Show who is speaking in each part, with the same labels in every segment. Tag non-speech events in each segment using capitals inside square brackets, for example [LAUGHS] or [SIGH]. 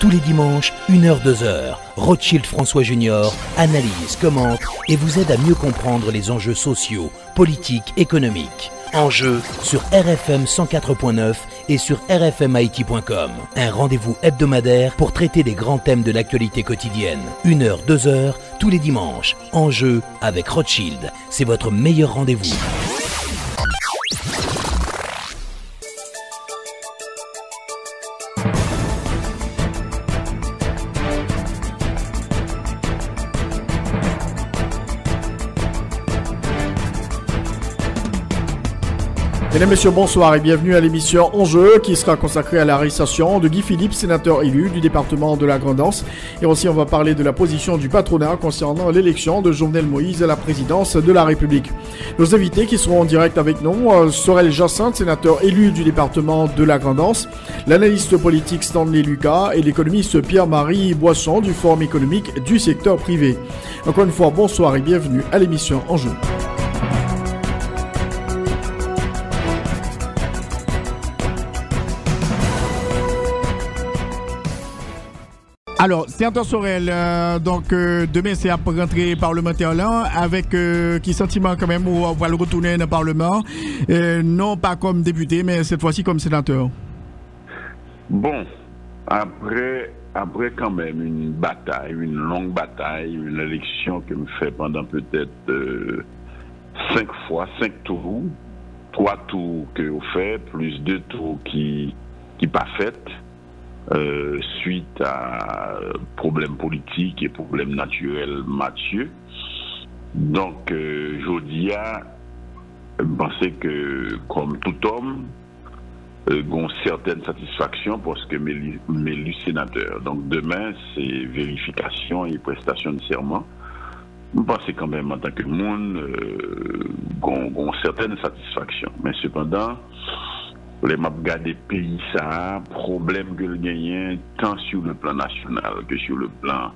Speaker 1: Tous les dimanches, 1h, 2h, Rothschild François Junior analyse, commente et vous aide à mieux comprendre les enjeux sociaux, politiques, économiques. Enjeux sur RFM 104.9 et sur rfmit.com. Un rendez-vous hebdomadaire pour traiter des grands thèmes de l'actualité quotidienne. 1h, 2h, tous les dimanches. Enjeux avec Rothschild. C'est votre meilleur rendez-vous.
Speaker 2: Mesdames, Messieurs, bonsoir et bienvenue à l'émission Enjeu qui sera consacrée à l'arrestation de Guy Philippe, sénateur élu du département de la Grandance. Et aussi, on va parler de la position du patronat concernant l'élection de Jovenel Moïse à la présidence de la République. Nos invités qui seront en direct avec nous, euh, Sorel Jacinthe, sénateur élu du département de la Grandance, l'analyste politique Stanley Lucas et l'économiste Pierre-Marie Boisson du Forum économique du secteur privé. Encore une fois, bonsoir et bienvenue à l'émission Enjeu. Alors, c'est Sorel, euh, donc euh, demain c'est après rentrer parlementaire là, avec euh, qui sentiment quand même où on va le retourner dans le Parlement, non pas comme député, mais cette fois-ci comme sénateur.
Speaker 3: Bon, après, après quand même une bataille, une longue bataille, une élection que me fait pendant peut-être cinq fois, cinq tours, trois tours que vous faites, plus deux tours qui qui pas faites. Euh, suite à problèmes politiques et problèmes naturels Mathieu. Donc, euh, Jodia pensais que, comme tout homme, euh, ont certaine satisfaction parce que mes, sénateurs. Donc, demain, c'est vérification et prestation de serment. Je pense quand même, en tant que monde, euh, ont certaine satisfaction. Mais cependant, les maps des pays ça problème que le gagnent tant sur le plan national que sur le plan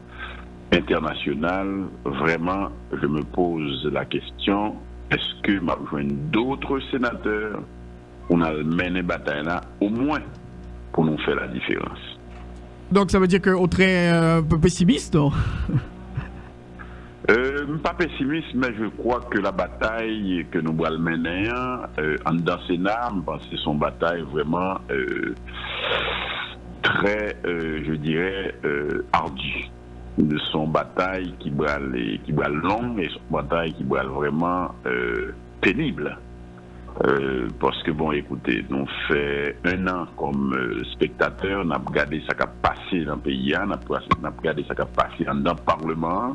Speaker 3: international vraiment je me pose la question est-ce que m'a d'autres sénateurs on a mené bataille là au moins pour nous faire la différence?
Speaker 2: Donc ça veut dire que très euh, un peu pessimiste [LAUGHS]
Speaker 3: euh, pas pessimiste, mais je crois que la bataille que nous allons mener euh, en dans Sénat, c'est une bataille vraiment euh, très, euh, je dirais, euh, ardue. De son bataille qui aller, qui va longue et son bataille qui va vraiment euh, pénible. Euh, parce que bon, écoutez, nous fait un an comme euh, spectateur, on a regardé ce qui a passé dans le pays, on a regardé ce qui a passé dans le Parlement.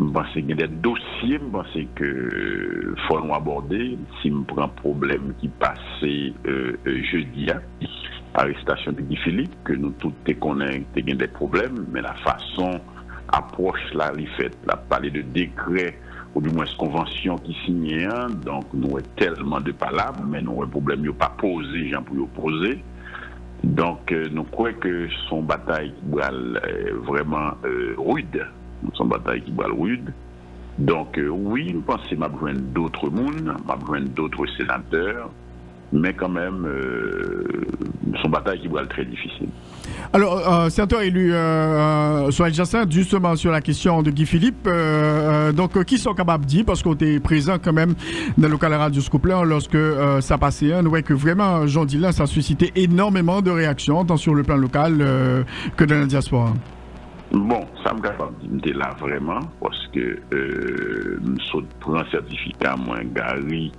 Speaker 3: Mpense gen de dosye, mpense ke euh, fon nou aborde, si mpren problem ki pase euh, jeudi ya, arrestasyon de Guy Philippe, ke nou tout te konen te gen de problem, men la fason aproche la li fet, la pale de dekre ou di mwen se konvansyon ki sinye an, donk nou e telman de palab, men nou e problem yo pa pose, jan pou yo pose, donk euh, nou kwe ke son batay ki bral euh, vreman euh, rude, son bataille qui va rude. Donc, euh, oui, je pense que besoin d'autres mondes, m'a besoin d'autres sénateurs, mais quand même, euh, son bataille qui va très difficile.
Speaker 2: Alors, euh, sénateur élu euh, euh justement sur la question de Guy Philippe, donc qui sont capables de dire, parce qu'on était présent quand même dans le local Radio Scoopler lorsque ça passait, on voit que vraiment, Jean Dylan, ça a suscité énormément de réactions, tant sur le plan local que dans la diaspora.
Speaker 3: Bon, sa m kapab di mte la vreman, poske euh, m sot pran sertifika mwen gari,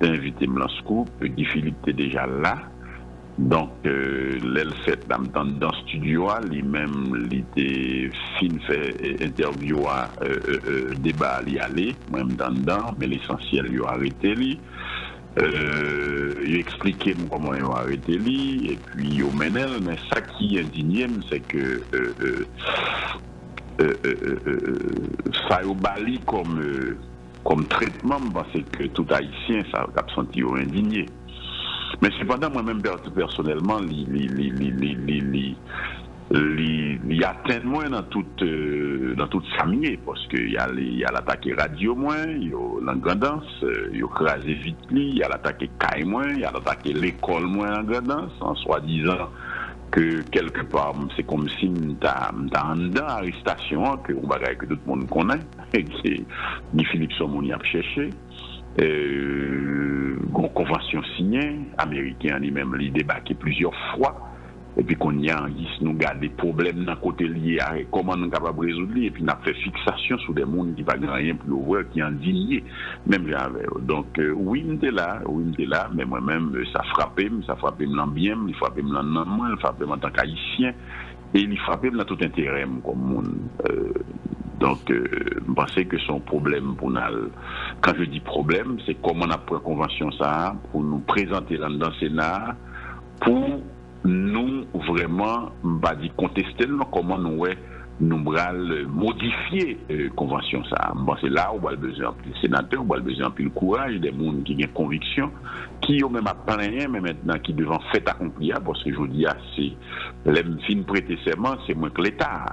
Speaker 3: te invite m lan skou, di Filip te deja la, donk euh, lèl fèt dam tan dan studio a, li mèm li te fin fè interview a euh, euh, euh débat li ale, mwen m dan dan, men l'esensyel yo arete li, Euh, il expliqué comment ils ont arrêté lui et puis il menel mais ça qui indigné c'est que euh, euh, euh, euh ça a bali comme comme traitement parce que tout haïtien ça a senti indigné. Mais cependant moi-même personnellement li, li, li, il y a moins dans toute euh, dans toute famille parce que il y a y a l'attaque radio moins il y a l'engrandance il y a crasé vite il y a l'attaque caille moins il y a l'attaque l'école moins l'engrandance en soi-disant que quelque part, c'est comme si t'as un arrestation que on que tout le monde connaît, [LAUGHS] et que Guy Philippe Somoni a cherché. Euh, convention signée, américain lui-même, il débarqué plusieurs fois et puis qu'on y a nous garde des problèmes d'un côté lié à comment nous sommes capables de résoudre et puis nous fait fixation sur des mondes qui pas rien pour voir qui indigné même j'avais donc euh, oui nous là oui là mais moi-même euh, ça frappait ça frappait me bien il frappait dans moi il frappait en tant qu'haïtien et il frappait dans tout intérêt comme monde. Euh, donc, je pensais que son problème pour nous, quand je dis problème, c'est comment on a pris la convention ça pour nous présenter dans le Sénat, pour nous vraiment pas dit contester comment nous nous modifier la euh, convention ça. C'est là où a besoin de sénateurs on a besoin de courage des gens qui ont conviction qui ont même pas rien mais maintenant qui devant fait accomplir parce que je vous dis c'est les fin c'est moins que l'État.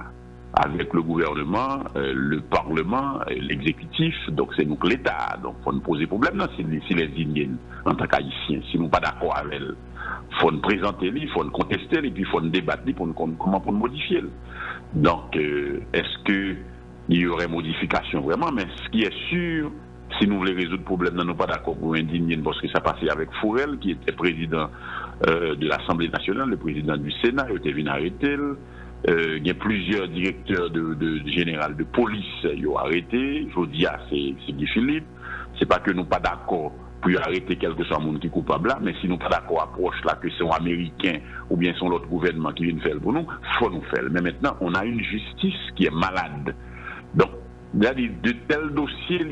Speaker 3: Avec le gouvernement, euh, le Parlement, euh, l'exécutif, donc c'est nous que l'État. Donc il faut nous poser problème là, si, les Indiens, en tant qu'Haïtiens, si nous pas d'accord avec faut nous présenter, il faut nous contester, et puis il faut nous débattre pour nous, comment pour nous modifier. Donc, euh, est-ce qu'il y aurait modification vraiment? Mais ce qui est sûr, si nous voulons résoudre le problème, nous sommes pas d'accord pour indigner, parce que ça passait avec Fourel, qui était président euh, de l'Assemblée nationale, le président du Sénat, il était venu arrêter. Euh, il y a plusieurs directeurs de, de, général de police qui ont arrêté. Dis, ah, c'est Guy Philippe. C'est pas que nous pas d'accord pour arrêter quelque soit monde qui est coupable là, mais si nous pas d'accord approche là que c'est un américain ou bien c'est l'autre gouvernement qui vient faire pour nous, faut nous faire. Mais maintenant, on a une justice qui est malade. Donc, de tels dossiers,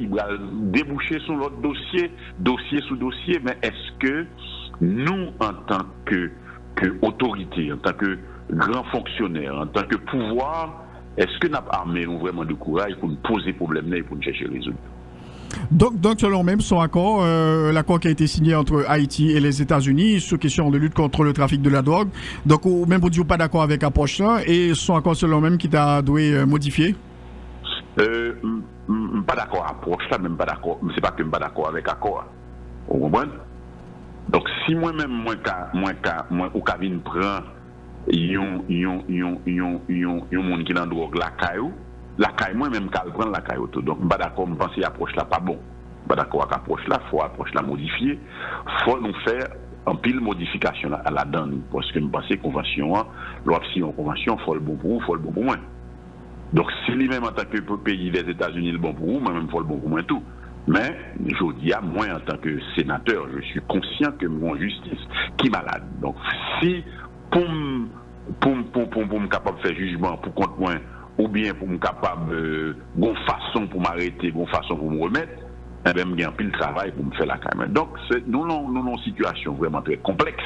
Speaker 3: déboucher sur l'autre dossier, dossier sous dossier, mais est-ce que nous, en tant que, que autorité, en tant que grand fonctionnaire, en tant que pouvoir, est-ce que nous avons vraiment de courage pour nous poser problème et pour nous chercher résoudre
Speaker 2: donc, donc, selon même son accord, euh, l'accord qui a été signé entre Haïti et les États-Unis sur question de lutte contre le trafic de la drogue, donc même vous pas d'accord avec l'approche là, et son accord selon même qui t'a doué euh, modifier
Speaker 3: euh, Pas d'accord avec l'approche là, même pas d'accord, mais c'est pas que je pas d'accord avec l'accord. Vous comprenez? Donc si moi-même, moi, moi, moi, ou Kavin prend, yon, yon, yon, yon, yon, yon, monde qui dans drogue la caillou, la caille moi-même qu'elle prend la caille auto. Donc, pas d'accord, je pense que l'approche là pas bon. Pas d'accord avec l'approche là, faut approche là modifier. Faut nous faire un pile modification à la donne. Parce que je pense que convention, l'autre si on convention, faut le bon pour vous, faut le bon pour moi. Donc, si lui-même en tant que pays des États-Unis le bon pour vous, moi-même faut le bon pour moi tout. Mais, je dis à moi en tant que sénateur, je suis conscient que mon justice qui malade. Donc, si pour pour, pour, pour, pour, capable faire jugement pour contre moi, ou bien pour me capable euh, de façon pour m'arrêter, une façon pour me remettre, eh bien, j'ai un pile travail pour me faire la caméra. Donc, nous avons une situation vraiment très complexe.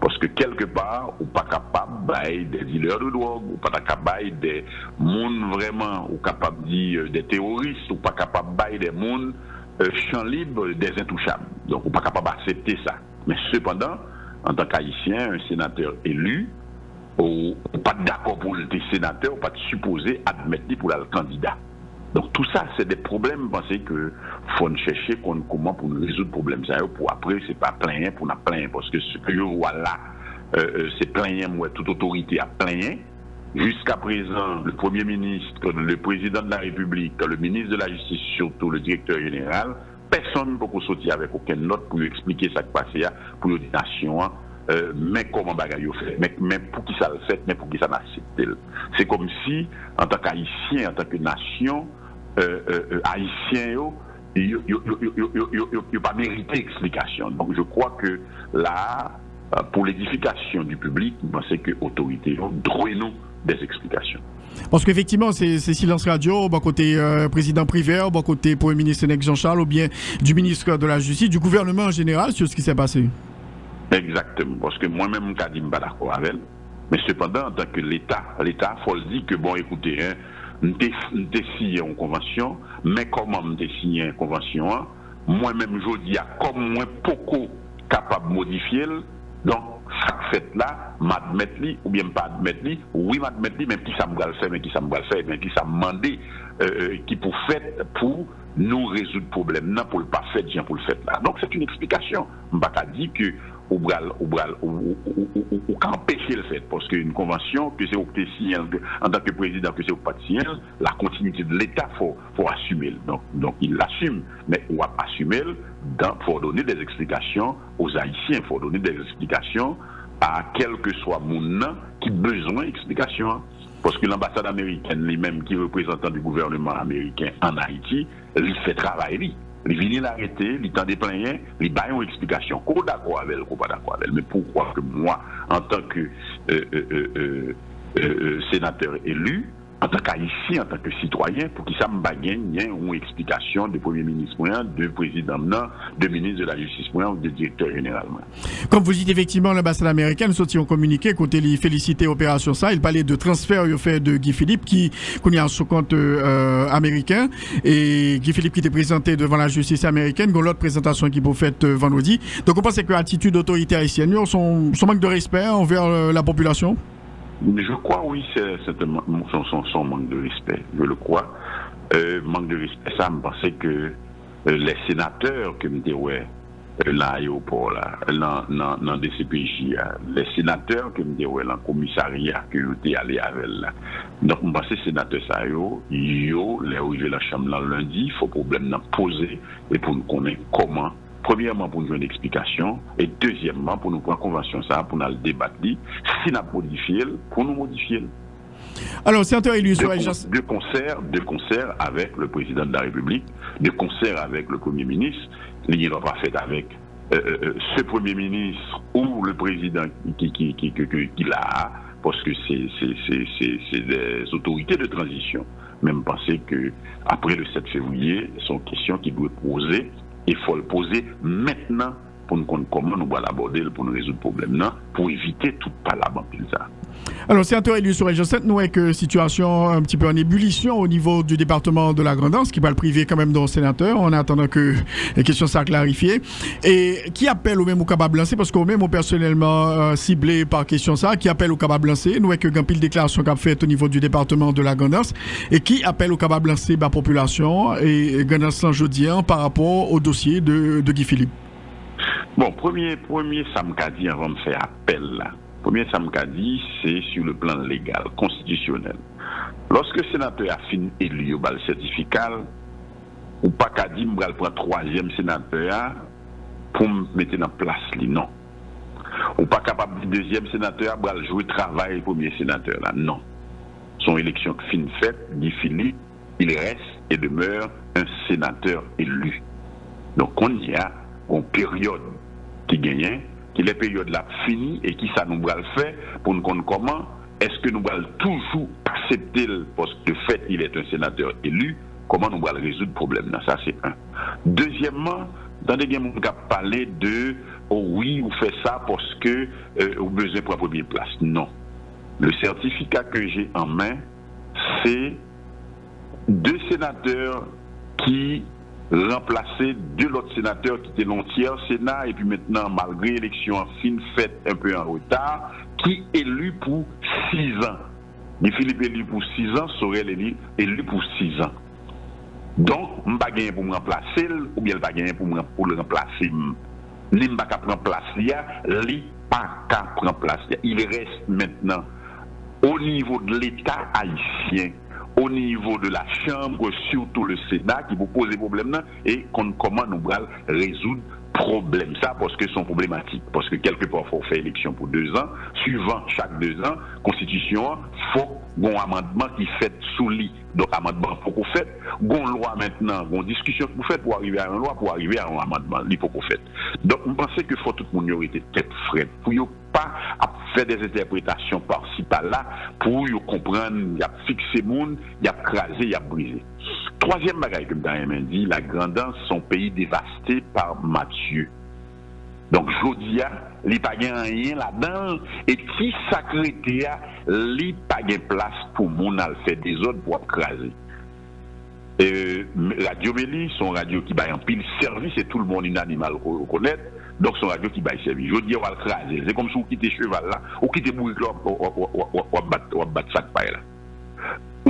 Speaker 3: Parce que quelque part, on n'est pas capable des dealers de drogue, on n'est pas capable des gens vraiment, ou capable de dire euh, des terroristes, ou pas capable des gens euh, champs libres, des intouchables. Donc, on n'est pas capable d'accepter ça. Mais cependant, en tant qu'haïtien, un sénateur élu, ou, pas d'accord pour le sénateur, ou pas supposé admettre pour le candidat. Donc tout ça, c'est des problèmes, pensez que faut chercher comment pour nous résoudre le problème. Ça, pour après, c'est pas plein, pour nous plein, parce que ce que je vois là, euh, euh, c'est plein, moi, toute autorité a plein. Jusqu'à présent, le Premier ministre, le Président de la République, le ministre de la Justice, surtout le directeur général, personne ne peut sortir avec aucun note pour lui expliquer ce qui passe pour la nation euh, mais comment bagaille fait mais, mais pour qui ça le fait? Mais pour qui ça n'accepte c'est comme si en tant qu'haïtien en tant que nation euh, euh, haïtien n'a pas mérité explication donc je crois que là pour l'édification du public pense que l'autorité doit nous des explications.
Speaker 2: Parce qu'effectivement, c'est silence radio, bon côté président privé, bon côté Premier ministre Jean-Charles, ou bien du ministre de la Justice, du gouvernement en général, sur ce qui s'est passé.
Speaker 3: Exactement, parce que moi-même, je ne suis pas d'accord avec elle. Mais cependant, en tant que l'État, l'État, il faut le dire que, bon, écoutez, hein, nous signé une convention, mais comment nous signé une convention, hein, moi-même, je dis, comme moi, beaucoup capable de modifier, donc, chaque fait là, m'admettre ou bien pas admettre oui, m'admettre même qui ça me le faire, mais qui ça me le mais qui ça me demander, euh, euh, qui pour faire, pour nous résoudre le problème, non, pour le pas faire, pour le faire là. Donc, c'est une explication. Je ne pas dire que ou bral, ou bral, ou, empêcher le fait, parce qu'une convention, que c'est au en tant que président, que c'est au pas la continuité de l'État, faut, faut assumer. Donc, donc il l'assume, mais on va assumer, il faut donner des explications aux Haïtiens, il faut donner des explications à quel que soit mon nom qui besoin d'explications. Parce que l'ambassade américaine, lui-même, qui est représentant du gouvernement américain en Haïti, il fait travail, Li vini l'arrêté, li tende plein, li baye une explication. Qu'on d'accord avec elle, qu'on pas d'accord avec elle. Mais pourquoi que moi, en tant que euh, euh, euh, euh, euh sénateur élu, en tant qu'haïtien, en tant que citoyen, pour qu'il ça me il une explication du Premier ministre, du président, de ministre de la Justice, ou du directeur général.
Speaker 2: Comme vous dites, effectivement, l'ambassade américaine, sorti un communiqué, côté les féliciter opération ça, il parlait de transfert au fait de Guy Philippe, qui connaît un compte euh, américain, et Guy Philippe qui était présenté devant la justice américaine, l'autre présentation qui vous faite euh, vendredi. Donc on pense que l'attitude d'autorité haïtienne, son, son manque de respect envers euh, la population?
Speaker 3: Je crois, oui, c'est son, son, son, manque de respect, je le crois. Euh, manque de respect, ça me pensait que euh, les sénateurs que me disaient, ouais, euh, l'aéroport, là, dans, dans, dans DCPJ, là, les sénateurs que me disaient, ouais, dans commissariat que j'étais allé avec, là. Donc, je pensais, sénateurs, ça, yo, yo, les arrivés la chambre là, lundi, il faut problème d'en poser et pour nous connaître comment Premièrement, pour nous donner une explication. Et deuxièmement, pour nous prendre convention ça, pour nous le débattre. Si nous modifié, pour nous modifier.
Speaker 2: Alors, certains élus
Speaker 3: de, de concert, de concert avec le président de la République, de concert avec le Premier ministre, il n'est pas fait avec euh, euh, euh, ce Premier ministre ou le président qui, qui, qui, qui, qui l'a, parce que c'est des autorités de transition. Même penser que après le 7 février, sont questions qui doivent poser il faut le poser maintenant pour nous comprendre comment nous allons l'aborder pour nous résoudre le problème, pour éviter tout palabre ça.
Speaker 2: Alors, sénateur élu sur Région 7, nous avons une situation un petit peu en ébullition au niveau du département de la Grandance, qui va le priver quand même d'un sénateur, en attendant que [LAUGHS] les questions soient clarifiées. Et qui appelle au même au capable lancer, parce qu'au même personnellement euh, ciblé par question ça, qui appelle au capable lancer, nous avons que pile déclaration qu'a fait au niveau du département de la Grandance, et qui appelle au capable lancer la population et Grandance saint par rapport au dossier de Guy Philippe?
Speaker 3: Bon, premier, premier, avant de faire appel là. Premier, ça me dit, c'est sur le plan légal, constitutionnel. Lorsque le sénateur a fini élu au bal certificat, ou pas qu'à dire, je prendre troisième sénateur pour me mettre en place, non. Ou pas capable de deuxième sénateur, pour jouer travail premier sénateur, là, non. Son élection fin faite, Guy Philippe, il reste et demeure un sénateur élu. Donc on y a une période qui gagne, qui les périodes là fini et qui ça nous va le faire pour nous comprendre comment est-ce que nous allons toujours accepter parce que de fait il est un sénateur élu, comment nous allons résoudre le problème là, ça c'est un. Deuxièmement, dans des gens qui parlé de oh oui, vous faites ça parce que euh, vous avez besoin pour la première place. Non. Le certificat que j'ai en main, c'est deux sénateurs qui remplacer deux autres sénateurs qui étaient l'entier Sénat et puis maintenant, malgré l'élection en fin faite un peu en retard, qui élu pour six ans. Ni Philippe élu pour six ans, Sorel élu, élu pour six ans. Donc, je ne pas pour me remplacer ou bien je ne pour, pour le remplacer. Ni je ne pas remplacer, li pas remplacer. Il reste maintenant au niveau de l'État haïtien au niveau de la Chambre, surtout le Sénat, qui vous pose des problèmes et comment nous allons résoudre problème. Ça parce que sont problématiques parce que quelque part faut faire élection pour deux ans suivant chaque deux ans constitution faut un amendement qui fait sous lit. Donc amendement faut qu'on fait. Gon loi maintenant gon discussion pour faire pour arriver à une loi pour arriver à un amendement il faut qu'on fait. Donc on pensait que faut tout le monde y tête frette pour y pas faire des interprétations par ci par là pour y comprendre y a fixé monde y a crasé y a brisé. Troasyem bagay kem ta remen di, la grandan son peyi devaste par Matye. Donk jodia, li pa gen anyen la dan, et ki sakrete ya, li pa gen plas pou moun al fè dezod pou ap krasi. Euh, radio Meli, son radio ki bay an pil servis, et tout le monde inanim al rekonnet, donk son radio ki bay servis. Jodia ou al krasi, se kom sou kite cheval la, ou kite bourik la, ou ap bat sak pay la.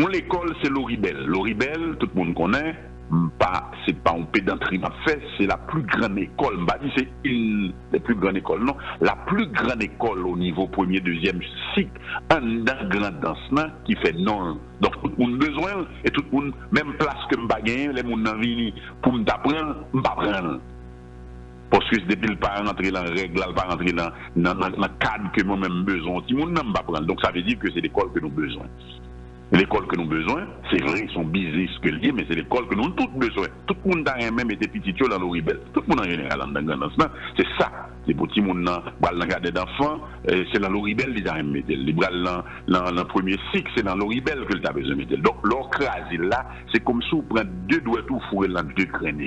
Speaker 3: On l'école, c'est l'Oribel. L'Oribel, tout le monde connaît, c'est pas un pédanterie m'a fait, c'est la plus grande école, m'a dit c'est une des plus grandes écoles, non, la plus grande école au niveau premier, deuxième cycle, en dans grand dansement qui fait non. Donc tout le monde besoin, et tout le monde, même place que m'a gagné, les monde venu pour m'apprendre, m'a prendre. Parce que depuis le pas rentrer dans la règle, le pas rentrer dans le cadre que moi-même besoin, tout le monde m'a prendre. Donc ça veut dire que c'est l'école que nous besoin. L'école que nous avons besoin, c'est vrai, son business que lié, mais c'est l'école que nous avons tous besoin. Tout le monde a même été petit dans le ribel. Tout le monde en général en C'est ça. C'est pour tout le monde dans garder d'enfants, euh, c'est dans le ribel qu'ils ont mis. Les bras dans le premier cycle, c'est dans le ribel qu'ils ont besoin de Donc, leur là, c'est comme si on prend deux doigts tout fourrés dans deux crânes.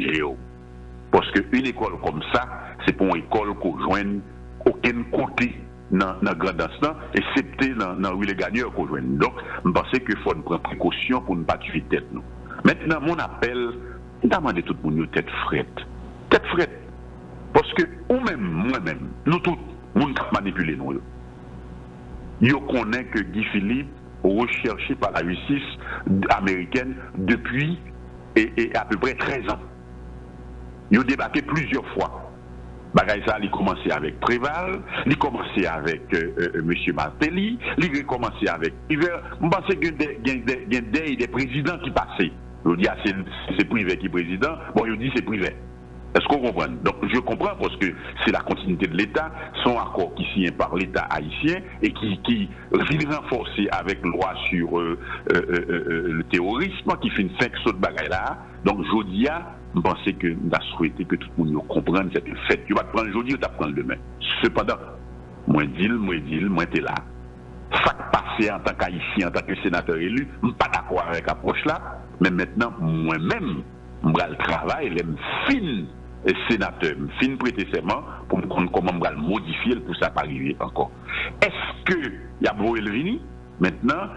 Speaker 3: Parce qu'une école comme ça, c'est pour une école qu'on joigne aucun côté nan, nan gradans nan, esepte nan, nan wile ganyor kon jwen. Donk, mpase ke fon pren prekosyon pou nou pati vi tet nou. Mètenan, moun apel, daman de tout moun yo tet fret. Tet fret, poske ou mèm, mwen mèm, nou tout, moun kap manipule nou yo. Yo konen ke Guy Philippe recherché par la justice américaine depuis et, et à peu près 13 ans. Ils ont débarqué plusieurs fois. Bagay ça, il commençait avec Préval, il commençait avec euh, euh, M. Martelly, il commencé avec Hiver. Je pense qu'il y a des présidents qui passaient. Je dis, ah, c'est privé qui est président. Bon, je dis, c'est privé. Est-ce qu'on comprend? Donc, je comprends parce que c'est la continuité de l'État, son accord qui signe par l'État haïtien et qui, qui renforcer avec loi sur euh, le terrorisme, qui fait une cinq saut de bagaille là. Donc, je dis, ah, je pense que nous avons souhaité que tout le monde comprenne cette fête. Tu vas te prendre aujourd'hui ou tu vas prendre demain. Cependant, moi dis moi dis moi t'es là. Ça passé en tant qu'haïtien, en tant que sénateur élu, je ne suis pas d'accord avec l'approche là, mais maintenant, moi-même, je vais le travail, je fin sénateur, je fin prêter serment pour me comprendre comment je vais le modifier pour ça pas encore. Est-ce qu'il y a Vini Maintenant,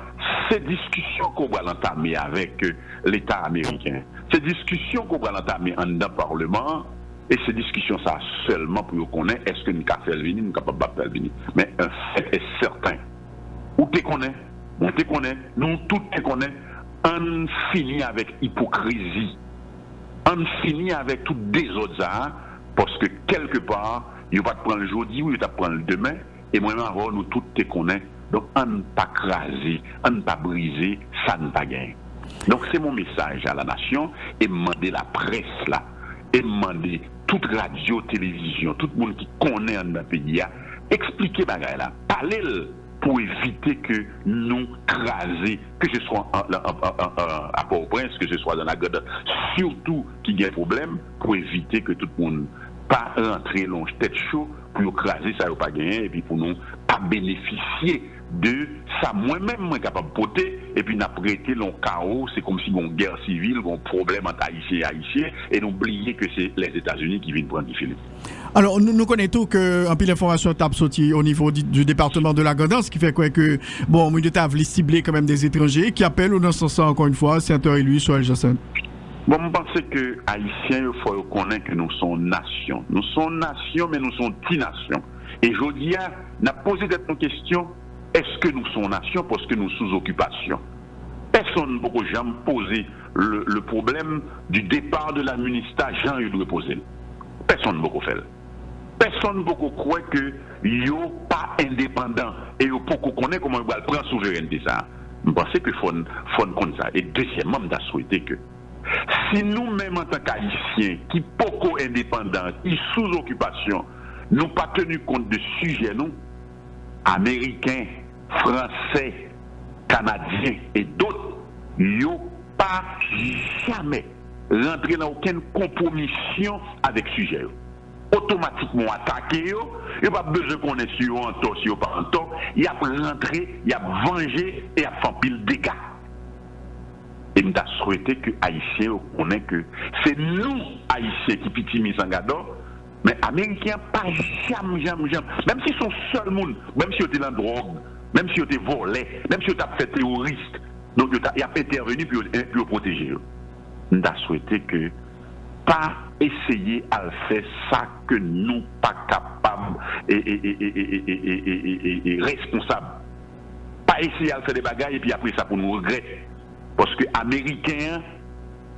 Speaker 3: ces discussions qu'on va entamer avec euh, l'État américain, ces discussions qu'on va entamer en un Parlement, et ces discussions, ça seulement pour qu'on ait, est-ce que nous avons fait venir, nous sommes pas faire venir. Mais un fait est certain. Où tu connais, on te connaît, nous tous te connaît, on finit avec hypocrisie. On finit avec tout désordre, parce que quelque part, il va te prendre le ou il va te prendre le demain, et moi-même, nous tous te connaît. Donc, on ne pas craser, on ne pas briser, ça ne pas gagner. Donc c'est mon message à la nation et demander la presse là, et demander toute radio, télévision, tout le monde qui connaît un pays, expliquer bagaille là, parler pour éviter que nous craser, que ce soit à Port-au-Prince, que ce soit dans la Gode, surtout qui y a un problème, pour éviter que tout le monde pas rentrer longe tête chaud pour craser ça pas gagner et puis pour nous pas bénéficier de ça moi-même moi capable de porter et puis n'a prêté le chaos c'est comme si une guerre civile un problème entre haïtiens et haïtiens et n'oublier que c'est les États-Unis qui viennent prendre Philippe
Speaker 2: alors, nous, nous connaissons que un peu d'informations tape sorti au niveau du, département de la Gondance, ce qui fait quoi que, bon, nous avons ciblé quand même des étrangers qui appellent ou dans ce sens, encore une fois, sénateur élu sur Jassin.
Speaker 3: Bon, je pense que Haïtiens, il faut reconnaître que nous sommes nation. Nous sommes nation, mais nous sommes petite nation. Et je dis, n'a posé cette question est-ce que nous sommes nation parce que nous sommes sous occupation Personne ne peut jamais poser le, problème du départ de la ministère Jean-Yves poser. Personne ne peut faire. Personne ne peut croire que yo pas indépendant et yo peut connaître comment il va prendre souveraineté. Je pense qu'il faut faut comme ça. Et deuxièmement, je souhaité que si nous-mêmes en tant qu'Haïtiens, qui sont indépendants, qui sous occupation, nous pas tenu compte de sujets, nous, américains, français, canadiens et d'autres, n'ont pas jamais rentré dans aucune compromission avec sujet. Automatiquement attaqué, il n'y a pas besoin qu'on ait sur un tort, sur pas un tort. Il a rentré, il a vengé et a fait pile dégâts. Et nous avons souhaité que Haïtiens connaissent que c'est nous, Haïtiens, qui pitié Sangado, mais les Américains, pas jamais, jamais, jamais. Même s'ils sont seuls monde, même si ils étaient dans la drogue, même si ils étaient volés, même si ils étaient fait terroristes, donc ils ont intervenu pour, pour protéger. Nous avons souhaité que pas essayer à faire ça que nous pas capables et, et, et, et, responsables. Pas essayer à faire des bagages et puis après ça pour nous regretter. Parce que Américains,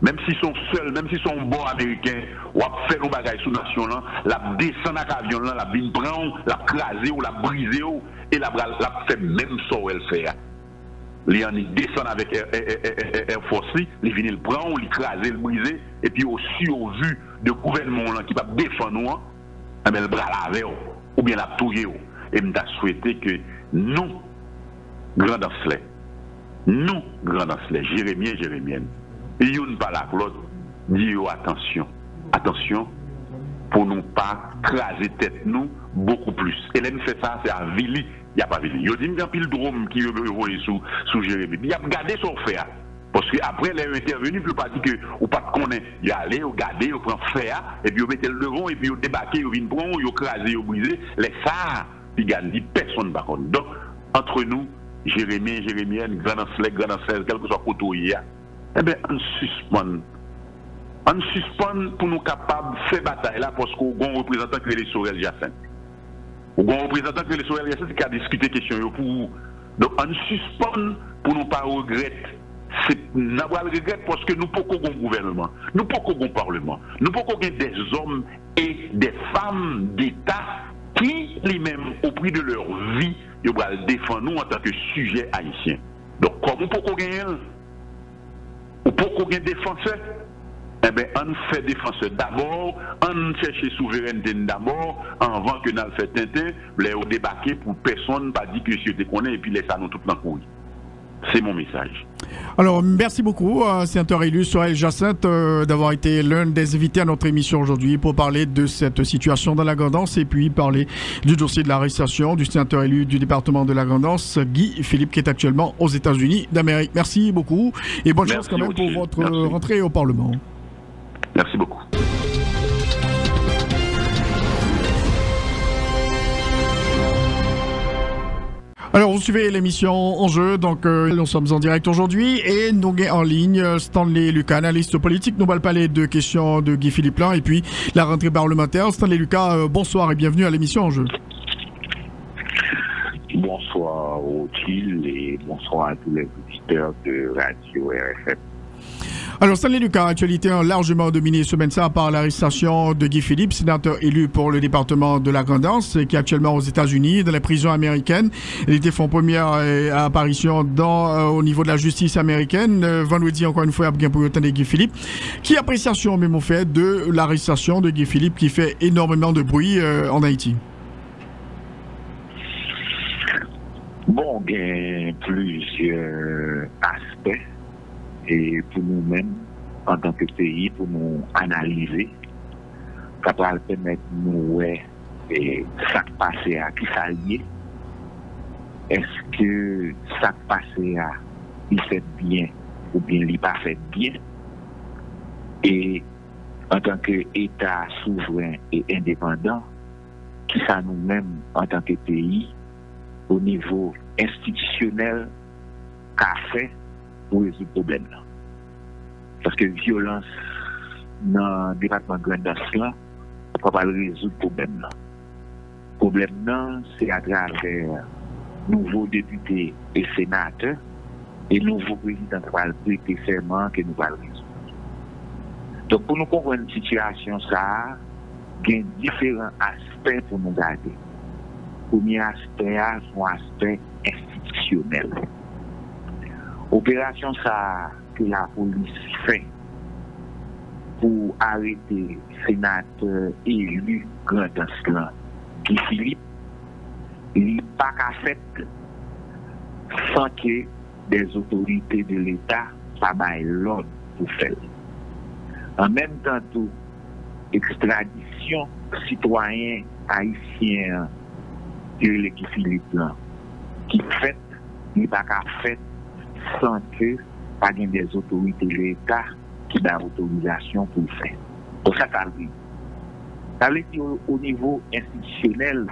Speaker 3: même s'ils sont seuls, même s'ils sont bons américains, ou à faire nos bagages sous nation la descend à l'avion la bin prend, la craser ou la briser et la la fait même ça elle fait. Les en descend avec Air Force, les viennent le prendre, les craser, le briser, et puis aussi au vu de gouvernement qui va défendre nous, eh ben, le bras laver ou bien la touiller. Et je souhaité que nous, grand nous, grand Jérémien, et une pas la l'autre, dit attention, attention, pour nous pas craser tête nous beaucoup plus. Et là, fait ça, c'est à Vili, il n'y a pas Vili. Il dit, il y drôme qui est sous, sous Jérémy. Il a gardé son fer. Parce qu'après, il est intervenu, il pas dit que, ou pas connaît. Il allé, il gardé, il prend fer, et puis il met le devant, et puis il débarqué, il vient prendre, il crasé, il brisé. Les ça, il gagne, personne ne contre. Donc, entre nous, Jérémy, Jérémienne, grand anslek, grand anslek, quel que soit côté, eh bien, on suspend. On suspend pour nous capables de faire bataille là parce qu'on a un représentant qui est les Sorel Jacinthe. On a un représentant qui est les Sorel Jacinthe qui a discuté question pour Donc, on suspend pour nous pas regretter. Nous avons le regret parce que nous pouvons un gouvernement, nous pouvons un parlement, nous pouvons des hommes et des femmes d'État qui, les-mêmes, au prix de leur vie, ils défendre nous en tant que sujet haïtien. Donc, comment pouvons gagner? Ou pourquoi un défenseur Eh bien, on fait défenseur d'abord, on cherche souveraineté d'abord, avant que nous fait tintin, les débarquer pour personne, pas dire que je te connais et puis laisser nous tout dans couille. C'est mon message.
Speaker 2: Alors, merci beaucoup, euh, sénateur élu Sorel Jacinthe, euh, d'avoir été l'un des invités à notre émission aujourd'hui pour parler de cette situation dans la Grandance et puis parler du dossier de l'arrestation du sénateur élu du département de la Grandance, Guy Philippe, qui est actuellement aux États-Unis d'Amérique. Merci beaucoup et bonne chance quand même pour votre rentrée au Parlement.
Speaker 3: Merci beaucoup.
Speaker 2: Alors, vous suivez l'émission En jeu, donc euh, nous sommes en direct aujourd'hui et nous en ligne Stanley Lucas, analyste politique. Nous allons parler de questions de Guy Philippe Lin et puis la rentrée parlementaire. Stanley Lucas, euh, bonsoir et bienvenue à l'émission En jeu.
Speaker 4: Bonsoir au et bonsoir à tous les auditeurs de Radio RFM.
Speaker 2: Alors, Stanley Lucas, actualité largement dominée ce matin par l'arrestation de Guy Philippe, sénateur élu pour le département de la Grandance, qui est actuellement aux États-Unis, dans les prisons américaines. Il était son première euh, apparition euh, au niveau de la justice américaine. Euh, vendredi, encore une fois, bien pour de Guy Philippe. Qui appréciation, même au fait, de l'arrestation de Guy Philippe qui fait énormément de bruit en Haïti?
Speaker 4: Bon, bien, plusieurs aspects et pour nous-mêmes, en tant que pays, pour nous analyser, capable de permettre nous et ça passé à qui ça Est-ce que ça passé à il fait bien ou bien il pas fait bien? Et en tant qu'État souverain et indépendant, qui ça nous-mêmes en tant que pays, au niveau institutionnel, qu'a fait pour résoudre le problème. Parce que violence dans le département de Grandas, là, peut pas résoudre le problème. Le problème, c'est à travers nouveaux députés et sénateurs et nouveaux présidents qui vont prêter serment que nous allons résoudre. Donc, pour nous comprendre une situation, ça, il y a différents aspects pour nous garder. Premier aspect, c'est un aspect institutionnel. Opération que la police fait pour arrêter sénateur élu Grand Aslan, qui Philippe, il n'est pas qu'à fait sans que des autorités de l'État pas l'ordre pour faire. En même temps, tout, extradition citoyen haïtien de Philippe qui fait, n'est pas qu'à fait pas des autorités de l'État qui donnent autorisation pour le faire. Donc ça, ça dire au, niveau institutionnel,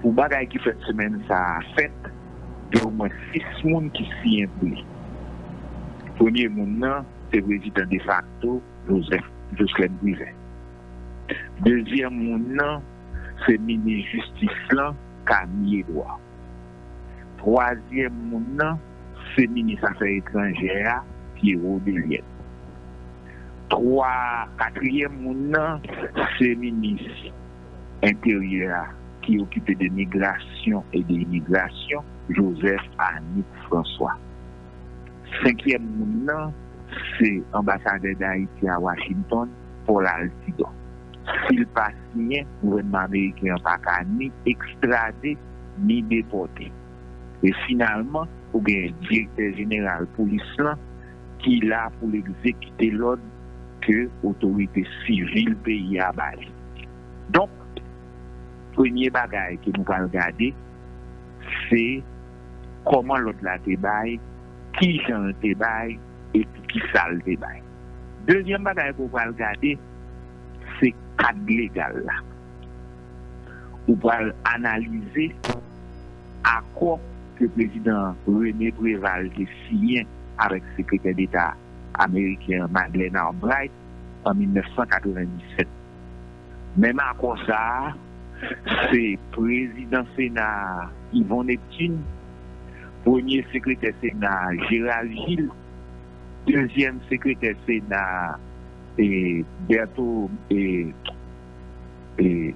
Speaker 4: pour bagaille qui fait semaine, ça a fait, il y a au moins six personnes qui s'y impliquent. Premier monde, c'est le président de facto, Joseph, Joseph Brivet. Deuxième monde, c'est le ministre justice, Camille Edouard. Troisième monde, le ministre Affaires étrangères, Pierrot Deliette. 3, 4e moun nan, se minis intérieur qui occupé de migration et de immigration, Joseph Annick François. Cinquième nan, c'est ambassadeur d'Haïti à Washington, Paul Altidon. S'il pas signé, le gouvernement américain n'a pas ni extradé ni déporté. Et finalement, ou bien direkter general polis lan, ki la pou l'exekite l'od ke otorite sivil peyi a bali. Donk, premye bagay ke nou kal gade, se koman l'od la te bay, ki jan te bay, epi ki sal te bay. Dezyen bagay pou kal gade, se kad legal la. Ou pal analize akop le président René Préval a signé avec le secrétaire d'État américain Madeleine Albright en 1997. Même à quoi ça, c'est président Sénat Yvon Neptune, premier secrétaire Sénat Gérald Gilles, deuxième secrétaire Sénat et Berthaud et, et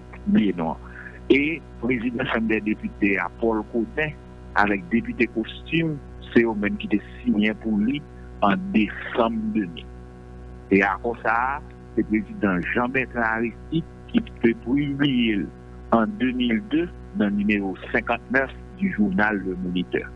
Speaker 4: Et président Chambre des députés à Paul Cotin, avec député costume, c'est au même qui était signé pour lui en décembre 2000. Et à cause ça, le président Jean-Bertrand Aristide qui peut publier en 2002 dans le numéro 59 du journal Le Moniteur.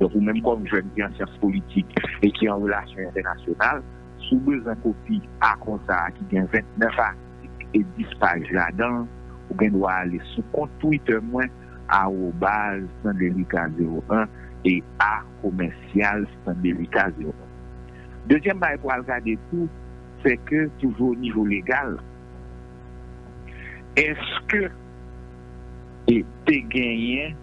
Speaker 4: Donc, ou même comme jeune qui en sciences politiques et qui est en relations internationales, sous besoin copie à ça qui a 29 articles et 10 pages là-dedans, vous doit aller sous compte Twitter moins à base 01 et à commercial 01. Deuxième bail pour regarder tout, c'est que toujours au niveau légal, est-ce que et gagné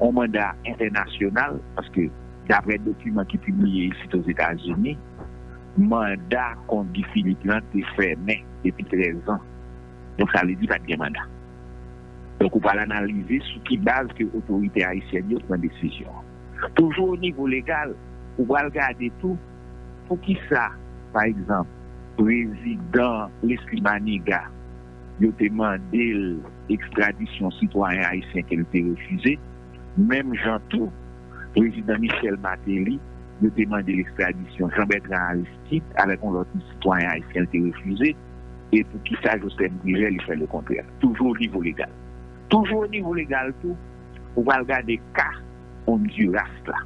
Speaker 4: un mandat international, parce que d'après le document qui est publié ici aux États-Unis, mandat contre Guy Philippe est fermé depuis 13 ans. Donc ça veut dire pas de mandat. Donc on va l'analyser sur qui base que l'autorité haïtienne prend décision. Toujours au niveau légal, on va regarder tout. Pour qui ça, par exemple, président Leslie Maniga, il a demandé l'extradition citoyen haïtien qu'elle a refusée. Même Jean Tout, président Michel Matéli, il a demandé l'extradition Jean-Bertrand Aristide avec un autre citoyen haïtien qui a refusé. Et pour qui ça, Joseph Brigel, il fait le contraire. Toujours au niveau légal. Toujours au niveau légal, tout, on va regarder cas Honduras là.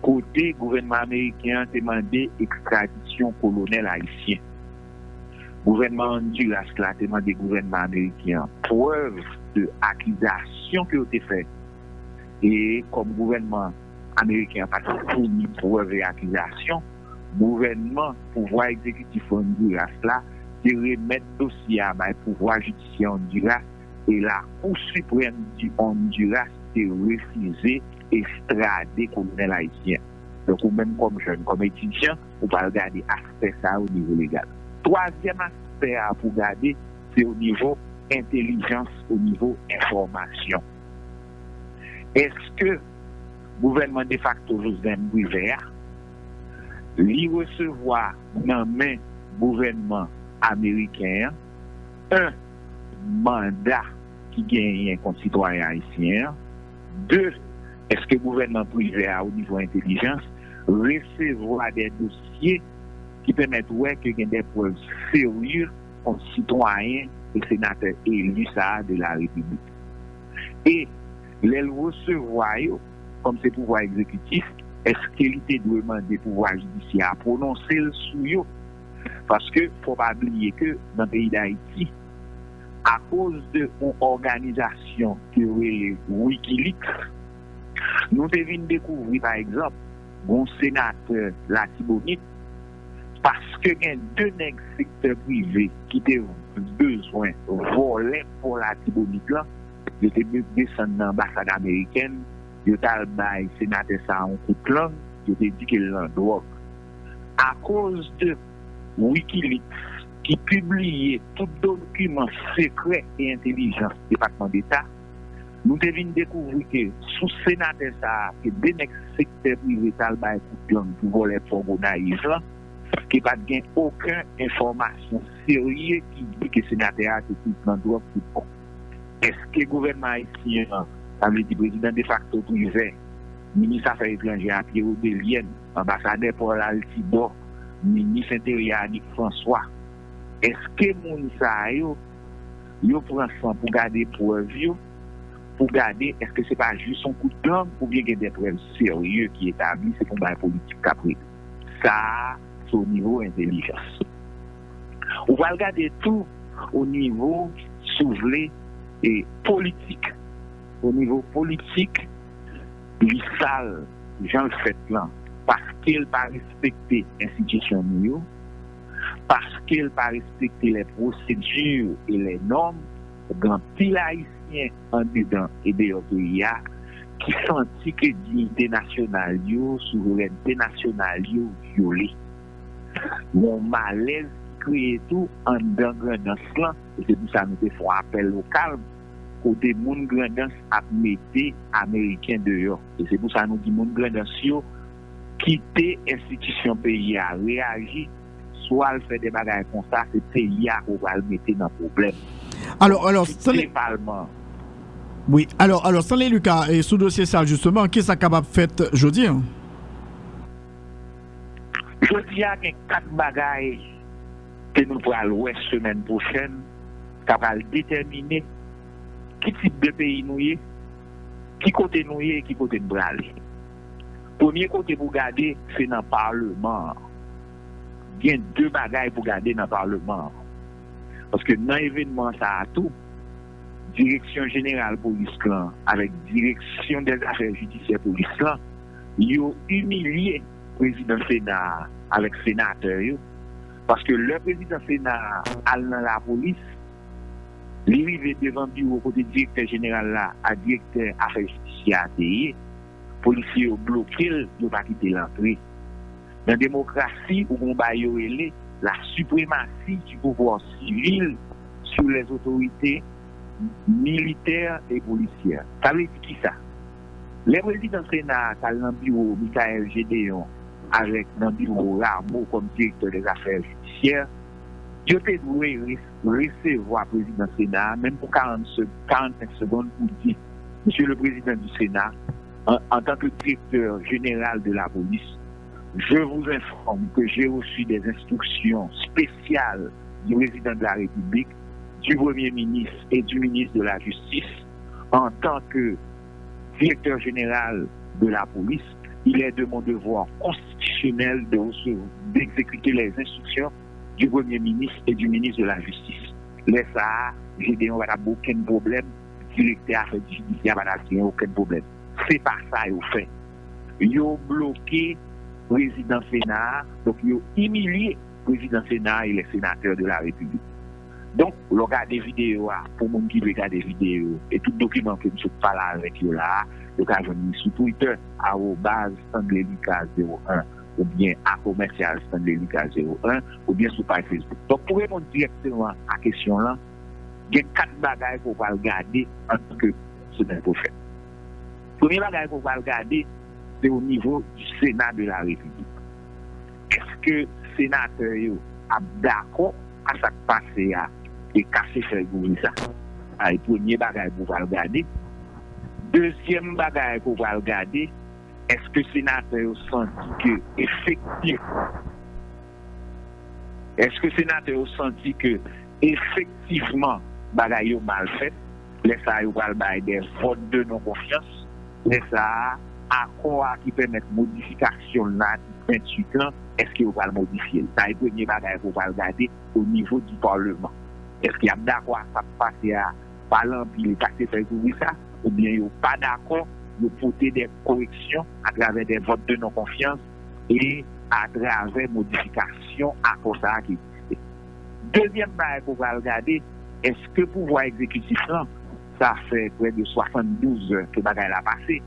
Speaker 4: Côté gouvernement américain demandé extradition colonel haïtien. Gouvernement Honduras là demandé gouvernement américain preuve de qui a été faite. Et comme gouvernement américain pas fourni preuve et accusation, gouvernement, pouvoir exécutif Honduras là, de remettre dossier à pouvoir judiciaire Honduras et la Cour suprême du Honduras a refusé extrader colonel haïtien. Donc, même comme jeune, comme étudiant, on va regarder aspect ça au niveau légal. Troisième aspect à regarder, c'est au niveau intelligence, au niveau information. Est-ce que le gouvernement de facto Joseph Brivert lui recevoir dans main gouvernement américain un mandat ki genyen konsitwayen haisyen. Deux, eske gouvernement privé a ou nivou intelijans resevwa de dosye ki pemet wè ke gen de pou seryur konsitwayen e senate elu sa de la republik. E lèl resevwa yo kom se pouvoi exekutif eske li te dweman de pouvoi judisya prononse l sou yo paske probabliye ke nan peyi da iti à cause de organisation que Wikileaks, nous devons découvrir, par exemple, bon sénateur Latibonite, parce que y a deux secteurs privés qui ont besoin de voler pour Latibonite là, ils étaient descendus dans l'ambassade américaine, ils ont sénateur ça en coup de langue, ils ont dit qu'il est en drogue. À cause de Wikileaks, qui publiait tout document secret et intelligence du département d'État, nous devons découvrir que sous sénateur ça, que des secteurs privés pour voler pour naïf ki pa gen okan informasyon serye ki di ke senatè a se ki plan do ap pou pou. Eske gouvernement haïtien, avè di prezident de facto privé, ministre affaires étrangères Pierrot Delienne, ambassadeur Paul Altibo, ministre intérieur Nick François, eske moun sa yo, yo pran san pou gade prev yo, pou gade eske se pa ju son kou d'an pou bien gen de prev serye ki etabli se pou baye politik kapri. Sa, sou nivou intelijans. Ou val gade tou ou nivou souvle e politik. Ou nivou politik, li sal jan l fèt lan, paske l pa respekte institisyon nou yo, parce qu'elle pas respecté les procédures et les normes, grand pile haïtien en dedans et dehors pays qui sentit que dignité nationale, souveraineté nationale violée. Mon malaise créé tout en dans grandance là, et c'est pour ça nous faisons appel au calme, côté moun grandance à mette américain dehors. Et c'est pour ça nous dit moun grandance quitter institution pays a réagi soit le fait des bagages comme ça, c'est pays a qu'on va le mettre dans le problème.
Speaker 2: Alors, alors, Oui, alors, alors, sans les Lucas, et sous dossier ça, justement, qu'est-ce que ça capable de faire jeudi? Hein?
Speaker 4: Jeudi, il y a quatre bagages que nous pourrons la semaine prochaine, capable de déterminer qui type de pays nous y qui côté nous y et qui côté nous aller. Premier côté pour garder, c'est dans le gen dè bagay pou gade nan parleman. Paske nan evenman sa atou, direksyon jeneral pou l'Islan, avèk direksyon del afèl judisè pou l'Islan, yo umilye prezident Sénat avèk sénateur yo. Paske le prezident Sénat al nan la polis, li rive devan bi ou kote direktè jeneral la a direktè afèl judisè ateye, polisye yo blokil yo pa kite l'antre. Dans la démocratie, où on va la suprématie du pouvoir civil sur les autorités militaires et policières. Ça veut dire qui ça? Les présidents Sénat, dans le bureau Michael Gédéon, avec le bureau Rameau comme directeur des affaires judiciaires, je te dû recevoir le président du Sénat, même pour 40 45 secondes, pour dire, Monsieur le président du Sénat, en, tant que directeur général de la police, je vous informe que j'ai reçu des instructions spéciales du président de la République, du Premier ministre et du ministre de la Justice en tant que directeur général de la police. Il est de mon devoir constitutionnel d'exécuter les instructions du Premier ministre et du ministre de la Justice. Les j'ai dit, on va aucun problème. Directeur judiciaires va aucun problème. C'est pas ça ont fait. Ils ont bloqué président Sénat, donc ils ont humilié le président Sénat et les sénateurs de la République. Donc, on regarde des vidéos, pour mon qui regarde des vidéos, et tout document que je parle avec eux là, donc venir sur Twitter, à base 01 ou bien à commercial 01 ou bien sur page Facebook. Donc, pour répondre directement à la question là, il y a quatre bagages qu'on va regarder en tant que semaine prochaine. Premier bagage qu'on va regarder, c'est au niveau du Sénat de la République. Est-ce que le sénateur est d'accord à qui passe à et casser faire ça? Le premier bagage. Deuxième bagage qu'on va est-ce que le sénateur senti que effectivement, est-ce que sénateur senti que effectivement, bagaille mal fait, les ça y des votes de non-confiance, les ça accord qui permet modification là, 28 ans, est-ce qu'il va le modifier? Ça est le premier bagage qu'on va regarder au niveau du Parlement. Est-ce qu'il y a d'accord à ça passer à parler puis les taxes ça, ou bien il n'y a pas d'accord de porter des corrections à travers des votes de non-confiance et à travers modifications à cause ça qui existe. Deuxième chose qu'on va regarder, est-ce que le pouvoir exécutif ça fait près de 72 heures que bagaille a passé?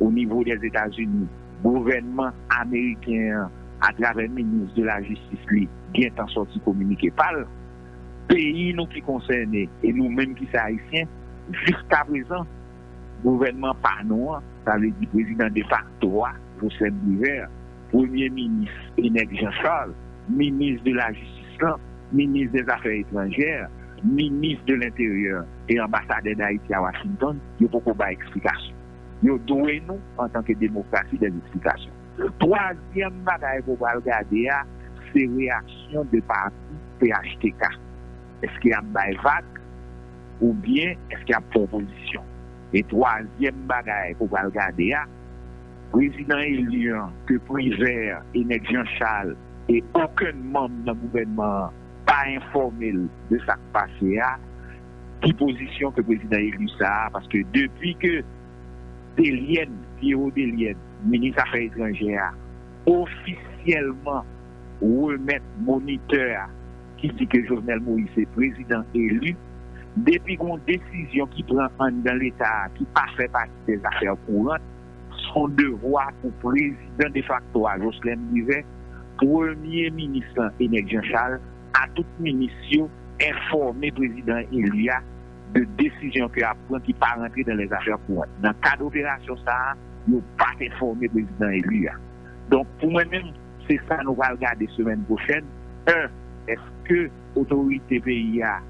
Speaker 4: Au niveau des États-Unis, gouvernement américain à travers le ministre de la Justice, lui, bien en sorti communiqué par pays nous qui concernés et nous-mêmes qui sommes haïtiens, jusqu'à présent, gouvernement par nous, ça veut dire président de facto, Joseph Biver, premier ministre Enek Jean-Charles, ministre de la Justice, ministre des Affaires étrangères, ministre de l'Intérieur et ambassadeur d'Haïti à Washington, il n'y a pas d'explication. Nous, en tant que démocratie, des explications. Troisième bagaille qu'on va regarder, c'est réaction de parti PHTK. Est-ce qu'il y a une vague ou bien est-ce qu'il y a proposition? Et troisième bagaille qu'on va regarder, président élu que Priver et Jean Charles et aucun membre du gouvernement pas informé de qui passé qui position que président élu ça parce que depuis que Delienne, Pierrot Delienne, ministre des Affaires étrangères, officiellement remettre moniteur qui dit que Jovenel Moïse est président élu, depuis qu'on décision qui prend dans l'État, qui pas fait partie des affaires courantes, son devoir pour président de facto à Jocelyn Rivet, premier ministre Énec Jean-Charles, à toute ministre informer président Elia de décision que apprend qui pas rentrer dans les affaires courantes. Dans le cas d'opération, ça, nous pas informé président élu. Donc, pour moi-même, c'est ça nous va regarder semaine prochaine. Un, est-ce que l'autorité PIA,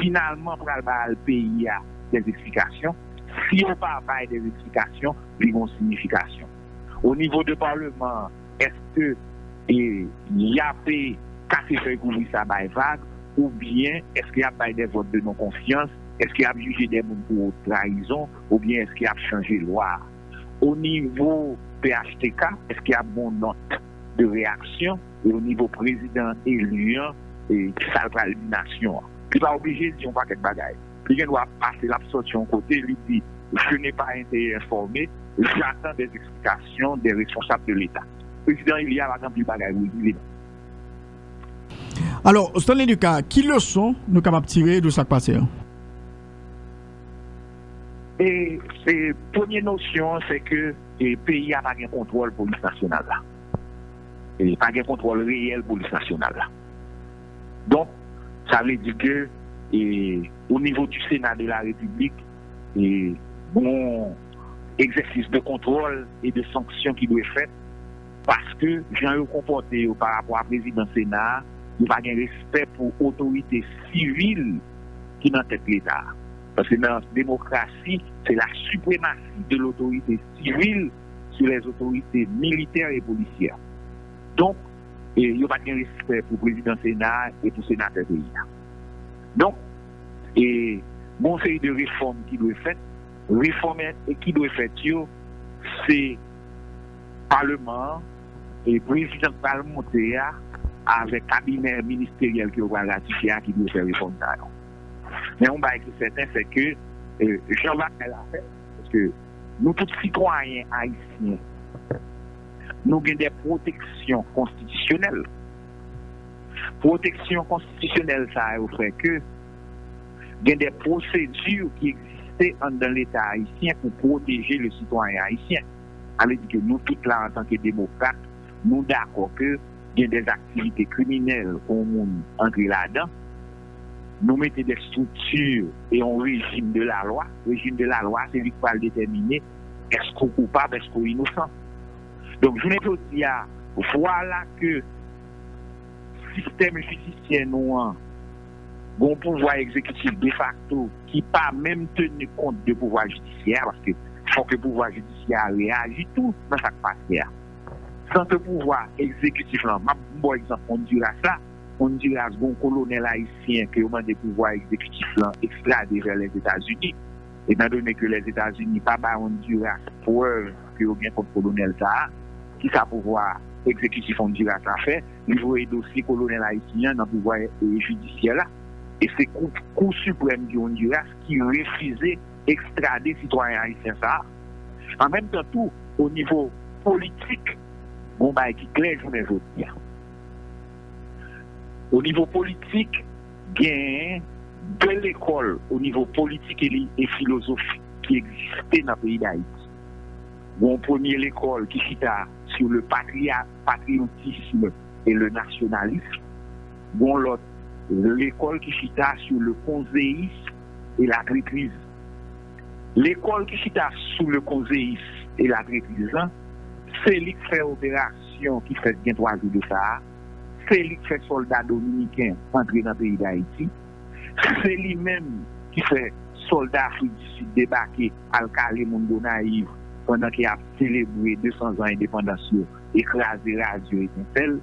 Speaker 4: finalement, pour le PIA, des explications? Si on parle pas des explications, ils ont signification. Au niveau du Parlement, est-ce que il y a fait casser feuille couvrir ça vague ou bien est-ce qu'il y a pas des votes de non-confiance Est-ce qu'il a jugé des gens pour trahison ou bien est-ce qu'il a changé loi? Au niveau PHTK, est-ce qu'il y a bonne note de réaction? Et au niveau président élu et ça va nation. Il pas obligé de dire pas quelque bagaille. Il doit passer l'absorption côté, lui dit je n'ai pas été informé, j'attends des explications des responsables de l'État. Président il y a la du bagaille, oui,
Speaker 2: Alors, Stanley Lucas, qui leçon nous capables de tirer de ça passé
Speaker 4: et, et première notion, c'est que le pays n'a pas de contrôle police nationale là. Et pas de contrôle réel police nationale. Donc, ça veut dire que au niveau du Sénat de la République, et bon exercice de contrôle et de sanctions qui doit être fait parce que j'ai eu comporté par rapport à président Sénat, il n'y a pas de respect pour l'autorité civile qui n'a tête l'État. Parce que dans la démocratie, c'est la suprématie de l'autorité civile sur les autorités militaires et policières. Donc, il n'y a pas de respect pour le président Sénat et pour le sénateur pays. Donc, et mon série de réformes qui doivent être faites, réformer et qui doit faire c'est parlement et président parlementaire avec cabinet ministériel qui doit ratifier qui doit faire réforme Mais on va être certain, c'est que euh, Jean-Marc a fait, parce que nous tous citoyens haïtiens, nous avons des protections constitutionnelles. Protection constitutionnelle, ça a fait que il y a des procédures qui existaient dans l'État haïtien pour protéger le citoyen haïtien. Alors que nous, toutes là, en tant que démocrates, nous d'accord que il y a des activités criminelles qu'on entre là-dedans. Nous mettons des structures et un régime de la loi. Le régime de la loi, c'est lui qui va déterminer est-ce qu'on est coupable, est-ce qu'on est innocent? Donc, je peux dire, voilà que le système judiciaire nous pouvoir exécutif de facto qui pas même tenu compte du pouvoir judiciaire, parce que faut que le pouvoir judiciaire réagisse tout dans chaque passe. Sans ce pouvoir exécutif, là, par exemple, on dira ça, on dira un colonel haïtien qui a des pouvoir exécutif là, extradé vers les États-Unis. Étant donné que les États-Unis pas on dira preuve que bien contre colonel ça, qui sa pouvoir exécutif on dira ça fait, un dossier colonel haïtien dans le pouvoir judiciaire là. Et c'est le Cour suprême du Honduras qui refusait extrader citoyens haïtiens ça. En même temps, tout au niveau politique, bon, bah, qui clair, je ne dire. Au niveau politique, a deux écoles au niveau politique et, philosophique qui existaient dans le pays d'Haïti. Bon, premier l'école qui cita sur le patriotisme et le nationalisme. Bon, l'autre, l'école qui cita sur le conseillisme et la l'agriculture. L'école qui cita sur le conseillisme et la l'agriculture, c'est lui qui fait opération qui fait bien trois jours de ça. se li fè soldat dominiken antre nan peyi d'Haïti, se li mèm ki fè soldat Afridi debake al kale moun do naiv pandan ki ap celebre 200 an indépendasyon, ekraze radyo etintel,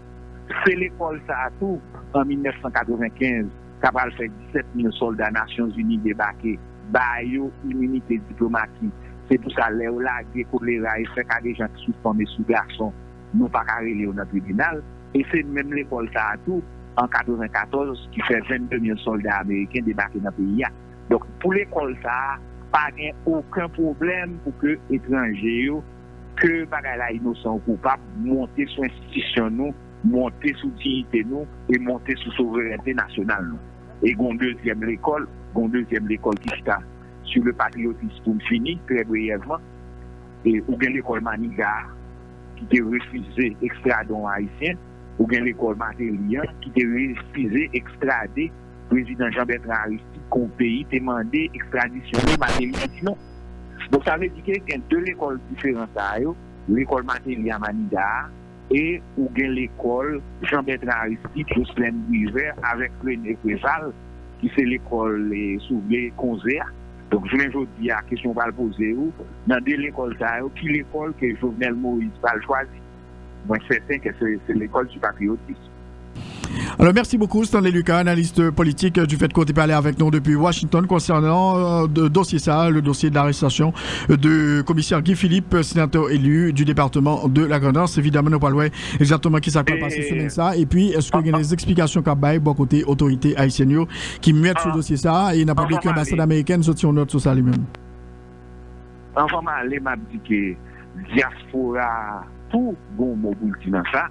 Speaker 4: se l'ekol sa atou an 1995 kapal fè 17.000 soldat Nations Unis debake bayo imunite diplomati se pou sa le ou la de kolera e fè kade jan ki sou fòmè sou garson nou pa kare le ou nan tribunal. E se mèm l'ekol sa atou, an 94, ki fè 22.000 soldat Ameriken debake nan peyi ya. Dok pou l'ekol sa, pa gen okan problem pou ke etranje yo, ke bagay la inosan ou koupap, monte sou institisyon nou, monte sou dignite nou, e monte sou souverènte nasyonal nou. E gon deuxième l'ekol, gon deuxième l'ekol ki sta sur le patriotisme fini, très brièvement, e ou gen l'ekol Manigar, ki te refuze ekstradon haïtien, ou gen l'ekol materyen ki te respize ekstrade prezident Jean-Bertrand Aristide kon peyi temande ekstradisyonne materyen sinon. Donk sa ve dike gen de l'ekol diferensay yo, l'ekol materyen Manidar e ou gen l'ekol Jean-Bertrand Aristide Jocelyne Duiver avek René Préval ki se l'ekol souble konzer Donk jwen jodi a kesyon val pose yo nan de l'ekol sa yo ki l'ekol ke Jovenel Moïse val chwazi Moi, certain que c'est l'école du patriotisme.
Speaker 2: Alors, merci beaucoup, Stanley Lucas, analyste politique du fait qu'on parlé avec nous depuis Washington concernant le euh, dossier ça, le dossier de l'arrestation du commissaire Guy Philippe, sénateur élu du département de la Grandance. Évidemment, nous parlons exactement qui s'est passé semaine ça. Et puis, est-ce qu'il y a des explications qu'a bon côté autorité haïtienne qui mettent ce ah. dossier ça et n'a pas que l'ambassade américaine sorti une note sur ça lui-même?
Speaker 4: Enfin, m'a dit que diaspora, tou goun mou bouti nan sa.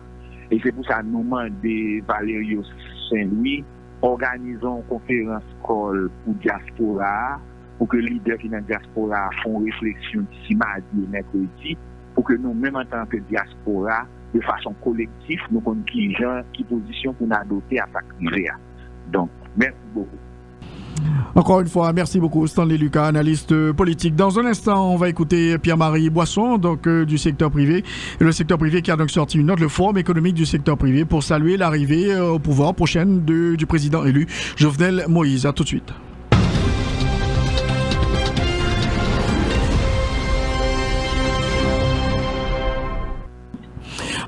Speaker 4: E se pou sa nouman de Valerio Saint-Louis organizon konferans kol pou diaspora, pou ke lider ki nan diaspora fon refleksyon disi madi e mekredi, pou ke nou menm an tanke diaspora de fason kolektif nou kon ki jan ki pozisyon pou nan adote a sa kriya. Donk, mersi bokou.
Speaker 2: Encore une fois, merci beaucoup Stanley Lucas, analyste politique. Dans un instant, on va écouter Pierre-Marie Boisson, donc euh, du secteur privé. le secteur privé qui a donc sorti une note, le Forum économique du secteur privé, pour saluer l'arrivée euh, au pouvoir prochaine du président élu Jovenel Moïse. À tout de suite.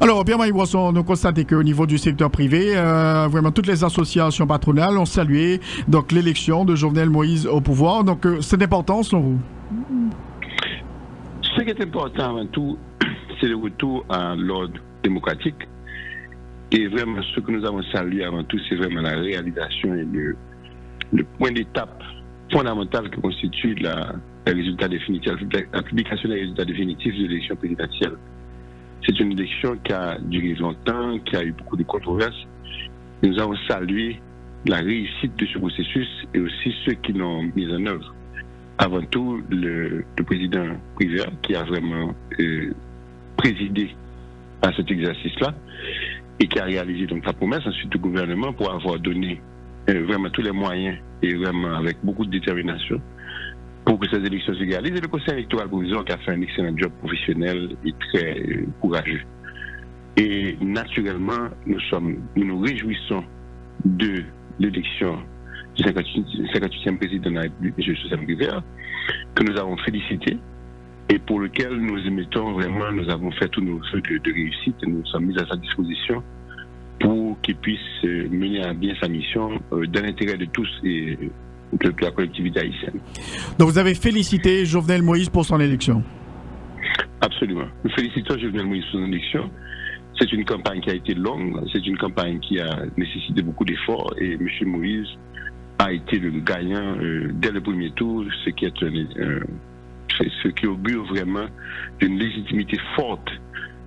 Speaker 2: Alors, Pierre-Marie Boisson, nous constatons qu'au niveau du secteur privé, euh, vraiment toutes les associations patronales ont salué l'élection de Jovenel Moïse au pouvoir. Donc, euh, c'est important selon vous?
Speaker 5: Ce qui est important avant tout, [CLEARS THROAT] c'est le retour à l'ordre démocratique. Et vraiment, ce que nous avons salué avant tout, c'est vraiment la réalisation et le, point d'étape fondamental que constitue la, résultat définitif, la publication des résultats définitifs de l'élection présidentielle. C'est une élection qui a duré longtemps, qui a eu beaucoup de controverses. Nous avons salué la réussite de ce processus et aussi ceux qui l'ont mis en œuvre. Avant tout, le, président Privé qui a vraiment euh, présidé à cet exercice-là et qui a réalisé donc sa promesse, ensuite le gouvernement pour avoir donné euh, vraiment tous les moyens et vraiment avec beaucoup de détermination pour que ces élections se réalisent. Et le Conseil électoral provisoire qui a fait un excellent job professionnel et très courageux. Et naturellement, nous, sommes, nous nous réjouissons de l'élection du 58e président de la République, M. Joseph Rivera, que nous avons félicité et pour lequel nous émettons vraiment, nous avons fait tous nos feux de, réussite et nous sommes mis à sa disposition pour qu'il puisse euh, mener à bien sa mission euh, dans l'intérêt de tous et de la collectivité haïtienne.
Speaker 2: Donc vous avez félicité Jovenel Moïse pour son élection
Speaker 5: Absolument. Nous félicitons Jovenel Moïse pour son élection. C'est une campagne qui a été longue, c'est une campagne qui a nécessité beaucoup d'efforts et M. Moïse a été le gagnant euh, dès le premier tour, ce qui est euh, ce qui augure vraiment d'une légitimité forte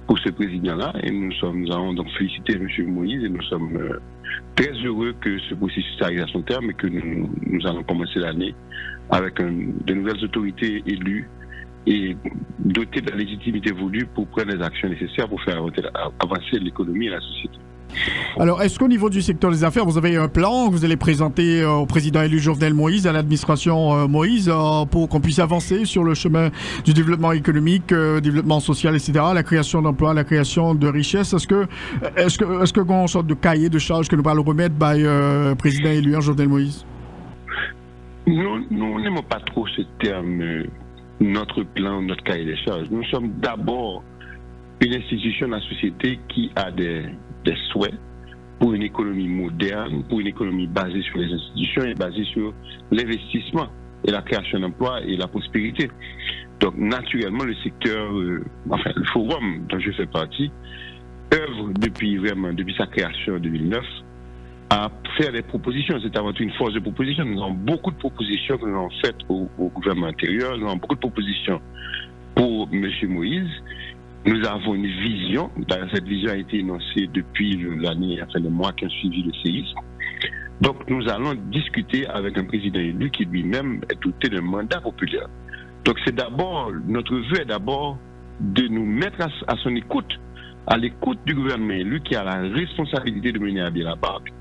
Speaker 5: pour ce président-là. Et nous, sommes, nous avons donc félicité M. Moïse et nous sommes euh, très heureux que ce processus arrive à son terme et que nous, allons commencer l'année avec de nouvelles autorités élues et dotées de la légitimité voulue pour prendre les actions nécessaires pour faire avancer l'économie et la société.
Speaker 2: Alors, est-ce qu'au niveau du secteur des affaires, vous avez un plan que vous allez présenter euh, au président élu Jovenel Moïse, à l'administration euh, Moïse, euh, pour qu'on puisse avancer sur le chemin du développement économique, développement social, etc., la création d'emplois, la création de richesses? Est-ce que, est-ce que, est-ce que, une sorte de cahier de charges que nous allons remettre par le président élu Jovenel Moïse?
Speaker 5: Nous, nous n'aimons pas trop ce terme, notre plan, notre cahier de charges. Nous sommes d'abord une institution de la société qui a des, des souhaits pour une économie moderne, pour une économie basée sur les institutions et basée sur l'investissement et la création d'emplois et la prospérité. Donc, naturellement, le secteur, euh, enfin, le forum dont je fais partie, œuvre depuis vraiment, depuis sa création en 2009, à faire des propositions. C'est avant tout une force de proposition. Nous avons beaucoup de propositions que nous avons faites au, au gouvernement intérieur. Nous avons beaucoup de propositions pour M. Moïse. Nous avons une vision. Cette vision a été énoncée depuis l'année, enfin le mois qui a suivi le séisme. Donc nous allons discuter avec un président élu qui lui-même est doté d'un mandat populaire. Donc c'est d'abord, notre vœu est d'abord de nous mettre à, son écoute, à l'écoute du gouvernement élu qui a la responsabilité de mener à bien la barque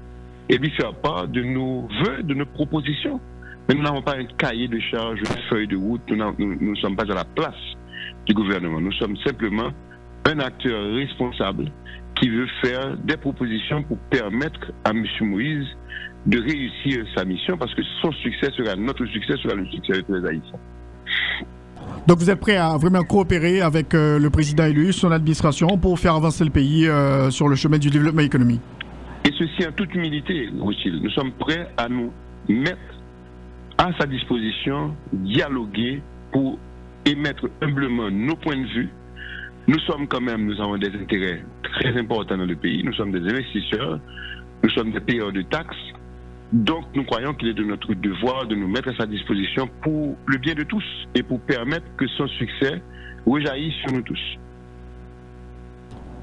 Speaker 5: et lui faire part de nos vœux, de nos propositions. Mais nous n'avons pas un cahier de charge, une feuille de route, nous ne sommes pas à la place du gouvernement. Nous sommes simplement un acteur responsable qui veut faire des propositions pour permettre à M. Moïse de réussir sa mission parce que son succès sera notre succès, sera le succès de tous les Haïtiens.
Speaker 2: Donc vous êtes prêt à vraiment coopérer avec euh, le président élu, son administration, pour faire avancer le pays euh, sur le chemin du développement économique?
Speaker 5: Et ceci en toute humilité, Rothschild. Nous sommes prêts à nous mettre à sa disposition, dialoguer pour émettre humblement nos points de vue. Nous sommes quand même, nous avons des intérêts très importants dans le pays. Nous sommes des investisseurs, nous sommes des payeurs de taxes. Donc, nous croyons qu'il est de notre devoir de nous mettre à sa disposition pour le bien de tous et pour permettre que son succès rejaillisse sur nous tous.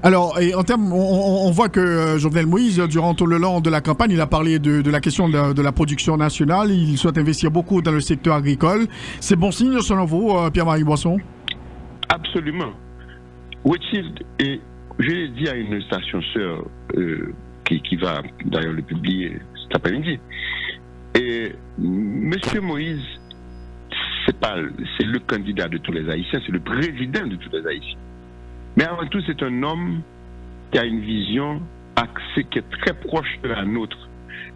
Speaker 2: Alors, en termes, on, voit que euh, Jovenel Moïse, durant tout le long de la campagne, il a parlé de, la question de, la production nationale. Il souhaite investir beaucoup dans le secteur agricole. C'est bon signe, selon vous, euh, Pierre-Marie Boisson?
Speaker 5: Absolument. Whitfield, et je l'ai dit à une station sœur euh, qui, va d'ailleurs le publier cet après-midi. Et M. Moïse, c'est pas, c'est le candidat de tous les Haïtiens, c'est le président de tous les Haïtiens. Mais avant tout, c'est un homme qui a une vision axée, qui est très proche de la nôtre.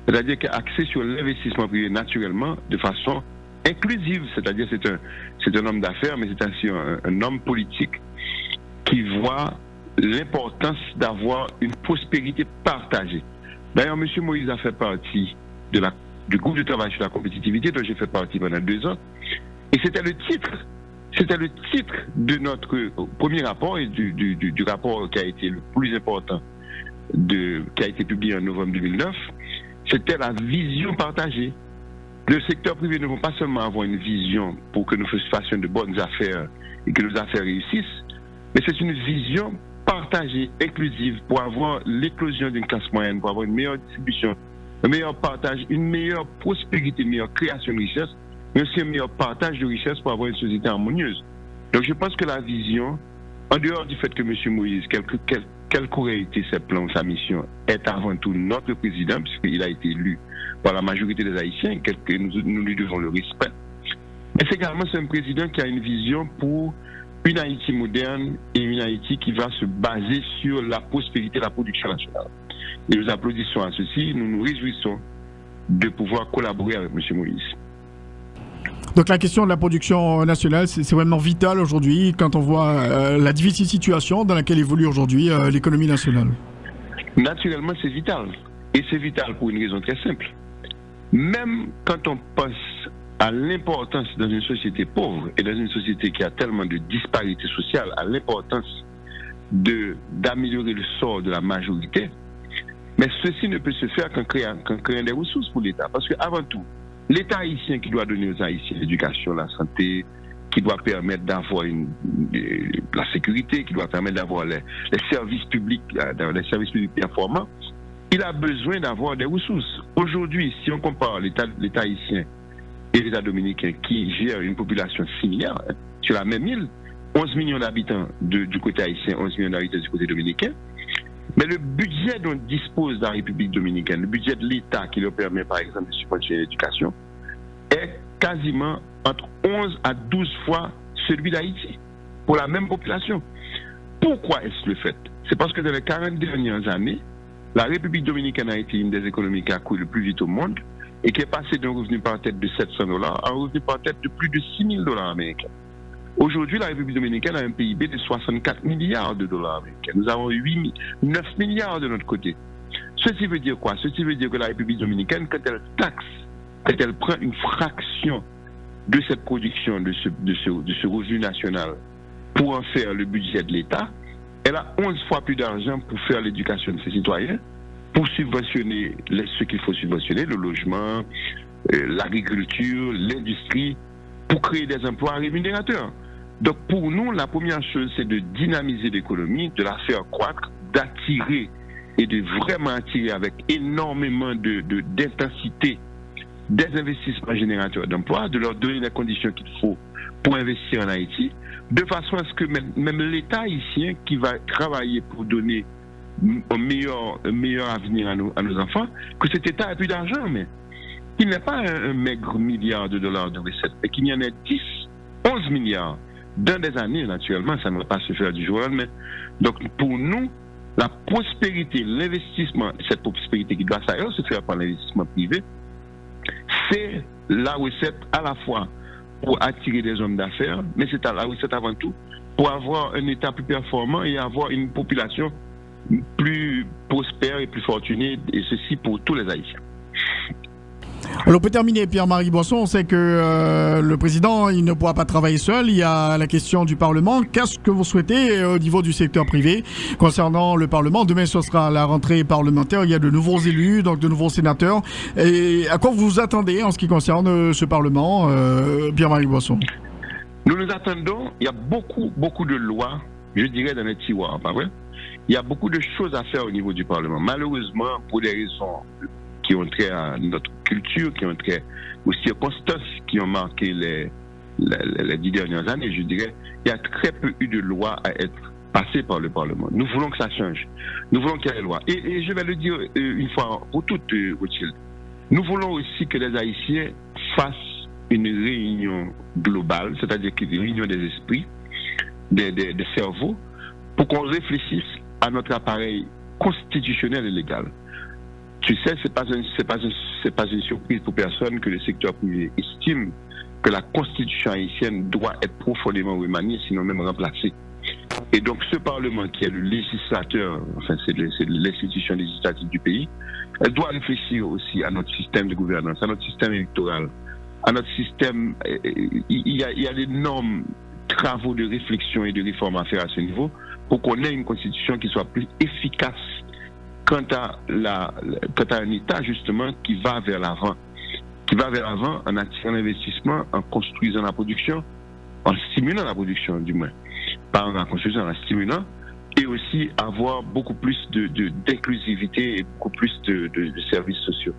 Speaker 5: C'est-à-dire qui est axée sur l'investissement privé naturellement, de façon inclusive. C'est-à-dire c'est un, c'est un homme d'affaires, mais c'est aussi un, homme politique qui voit l'importance d'avoir une prospérité partagée. D'ailleurs, M. Moïse a fait partie de la, du groupe de travail sur la compétitivité dont j'ai fait partie pendant deux ans. Et c'était le titre c'était le titre de notre premier rapport et du, rapport qui a été le plus important, de, qui a été publié en novembre 2009. C'était la vision partagée. Le secteur privé ne va pas seulement avoir une vision pour que nous fassions de bonnes affaires et que nos affaires réussissent, mais c'est une vision partagée, inclusive, pour avoir l'éclosion d'une classe moyenne, pour avoir une meilleure distribution, un meilleur partage, une meilleure prospérité, une meilleure création de richesse aussi un meilleur partage de richesses pour avoir une société harmonieuse. Donc je pense que la vision, en dehors du fait que M. Moïse, quel, quel, qu'aurait été ses plans, sa mission, est avant tout notre président, puisqu'il a été élu par la majorité des Haïtiens, que nous, nous lui devons le respect. Mais c'est également un président qui a une vision pour une Haïti moderne et une Haïti qui va se baser sur la prospérité de la production nationale. Et nous applaudissons à ceci, nous nous réjouissons de pouvoir collaborer avec M. Moïse.
Speaker 2: Donc la question de la production nationale, c'est vraiment vital aujourd'hui quand on voit euh, la difficile situation dans laquelle évolue aujourd'hui euh, l'économie nationale.
Speaker 5: Naturellement, c'est vital. Et c'est vital pour une raison très simple. Même quand on pense à l'importance dans une société pauvre et dans une société qui a tellement de disparités sociales, à l'importance d'améliorer le sort de la majorité, mais ceci ne peut se faire qu'en créant, créant des ressources pour l'État. Parce qu'avant tout, L'État haïtien qui doit donner aux Haïtiens l'éducation, la santé, qui doit permettre d'avoir une, la sécurité, qui doit permettre d'avoir les, services publics, euh, les services publics performants, il a besoin d'avoir des ressources. Aujourd'hui, si on compare l'État haïtien et l'État dominicain qui gère une population similaire, hein, sur la même île, 11 millions d'habitants du côté haïtien, 11 millions d'habitants du côté dominicain, Mais le budget dont dispose la République dominicaine, le budget de l'État qui leur permet par exemple de subventionner l'éducation, est quasiment entre 11 à 12 fois celui d'Haïti pour la même population. Pourquoi est-ce le fait? C'est parce que dans les 40 dernières années, la République dominicaine a été une des économies qui a couru le plus vite au monde et qui est passée d'un revenu par tête de 700 dollars à un revenu par tête de plus de 6 000 dollars américains. Aujourd'hui, la République dominicaine a un PIB de 64 milliards de dollars américains. Nous avons 8, 9 milliards de notre côté. Ceci veut dire quoi? Ceci veut dire que la République dominicaine, quand elle taxe, quand elle prend une fraction de cette production, de ce, de ce, revenu national, pour en faire le budget de l'État, elle a 11 fois plus d'argent pour faire l'éducation de ses citoyens, pour subventionner ce qu'il faut subventionner, le logement, euh, l'agriculture, l'industrie, pour créer des emplois rémunérateurs. Donc pour nous, la première chose, c'est de dynamiser l'économie, de la faire croître, d'attirer et de vraiment attirer avec énormément d'intensité de, des investissements générateurs d'emplois, de leur donner les conditions qu'il faut pour investir en Haïti, de façon à ce que même, l'État haïtien qui va travailler pour donner un meilleur, meilleur avenir à nos, à nos enfants, que cet État ait plus d'argent, mais qu'il n'ait pas un, un, maigre milliard de dollars de recettes, et qu'il y en ait 10, 11 milliards dans des années, naturellement, ça ne va pas se faire du jour au lendemain. Donc, pour nous, la prospérité, l'investissement, cette prospérité qui doit se faire par l'investissement privé, c'est la recette à la fois pour attirer des hommes d'affaires, mais c'est la recette avant tout pour avoir un État plus performant et avoir une population plus prospère et plus fortunée, et ceci pour tous les Haïtiens.
Speaker 2: Alors pour terminer, Pierre-Marie Boisson, on sait que euh, le président, il ne pourra pas travailler seul. Il y a la question du Parlement. Qu'est-ce que vous souhaitez euh, au niveau du secteur privé? Concernant le Parlement Demain, ce sera la rentrée parlementaire. Il y a de nouveaux élus, donc de nouveaux sénateurs. Et à quoi vous vous attendez en ce qui concerne euh, ce Parlement, Pierre-Marie Boisson?
Speaker 5: Nous nous attendons. Il y a beaucoup, beaucoup de lois, je dirais, dans les tiroirs, pas vrai? Il y a beaucoup de choses à faire au niveau du Parlement. Malheureusement, pour des raisons qui ont trait à notre culture, qui ont trait aux circonstances qui ont marqué les, les, dix dernières années, je dirais, il y a très peu eu de lois à être passées par le Parlement. Nous voulons que ça change. Nous voulons qu'il y ait des lois. Et, je vais le dire euh, une fois pour toutes, euh, Nous voulons aussi que les Haïtiens fassent une réunion globale, c'est-à-dire une réunion des esprits, des, des cerveaux, pour qu'on réfléchisse à notre appareil constitutionnel et légal. Tu sais, pas c'est pas c'est pas une surprise pour personne que le secteur privé estime que la constitution haïtienne doit être profondément remaniée, sinon même remplacée. Et donc ce Parlement qui est le législateur, enfin c'est l'institution législative du pays, elle doit réfléchir aussi à notre système de gouvernance, à notre système électoral, à notre système. Euh, a, il y a d'énormes travaux de réflexion et de réforme à faire à ce niveau pour qu'on ait une constitution qui soit plus efficace quant à, la, quant à un État justement qui va vers l'avant, qui va vers l'avant en attirant l'investissement, en construisant la production, en stimulant la production du moins, pas en la construisant, en la stimulant, et aussi avoir beaucoup plus d'inclusivité de, et beaucoup plus de, services sociaux.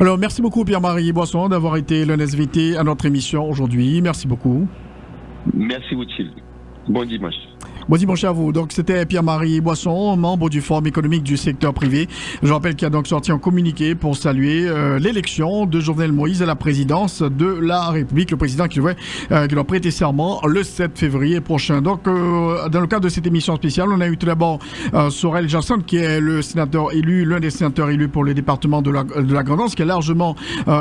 Speaker 2: Alors, merci beaucoup Pierre-Marie Boisson d'avoir été l'ONSVT à notre émission aujourd'hui. Merci beaucoup.
Speaker 5: Merci Woutil. Bon dimanche.
Speaker 2: Bon dimanche à vous. Donc, c'était Pierre-Marie Boisson, membre du Forum économique du secteur privé. Je rappelle qu'il a donc sorti un communiqué pour saluer euh, l'élection de Jovenel Moïse à la présidence de la République, le président qui doit, euh, qui doit prêter serment le 7 février prochain. Donc, euh, dans le cadre de cette émission spéciale, on a eu tout d'abord Sorel Jackson, qui est le sénateur élu, l'un des sénateurs élus pour le département de la, de la qui a largement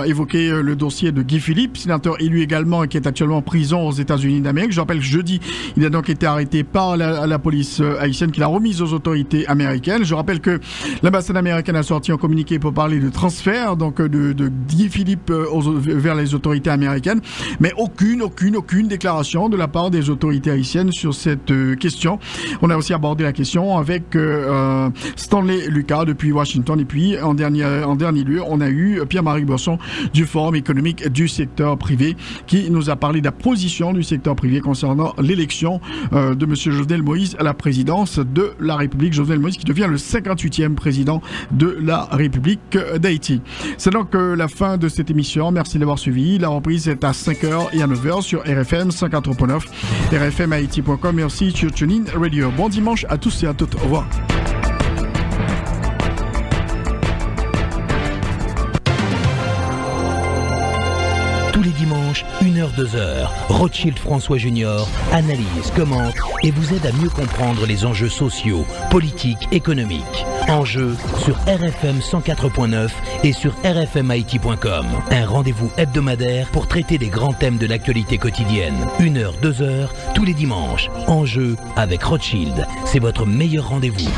Speaker 2: évoqué le dossier de Guy Philippe, sénateur élu également, qui est actuellement en prison aux États-Unis d'Amérique. Je rappelle que jeudi, il a donc été arrêté par la, la police euh, haïtienne qui l'a remise aux autorités américaines. Je rappelle que l'ambassade américaine a sorti un communiqué pour parler de transfert donc euh, de, Guy Philippe euh, vers les autorités américaines, mais aucune, aucune, aucune déclaration de la part des autorités haïtiennes sur cette question. On a aussi abordé la question avec Stanley Lucas depuis Washington et puis en dernier, lieu, on a eu Pierre-Marie Bosson du Forum économique du secteur privé qui nous a parlé de la position du secteur privé concernant l'élection de M. Jovenel Moïse à la présidence de la République. Jovenel Moïse qui devient le 58e président de la République d'Haïti. C'est donc euh, la fin de cette émission. Merci d'avoir suivi. La reprise est à 5h et à 9h sur RFM 54.9, rfmhaïti.com et aussi sur Radio. Bon dimanche à tous et à toutes. Au revoir.
Speaker 1: 1h, 2h, Rothschild François Junior analyse, commente et vous aide à mieux comprendre les enjeux sociaux, politiques, économiques. Enjeux sur RFM 104.9 et sur rfmhaïti.com. Un rendez-vous hebdomadaire pour traiter des grands thèmes de l'actualité quotidienne. 1h, 2h, tous les dimanches. Enjeux avec Rothschild. C'est votre meilleur rendez-vous.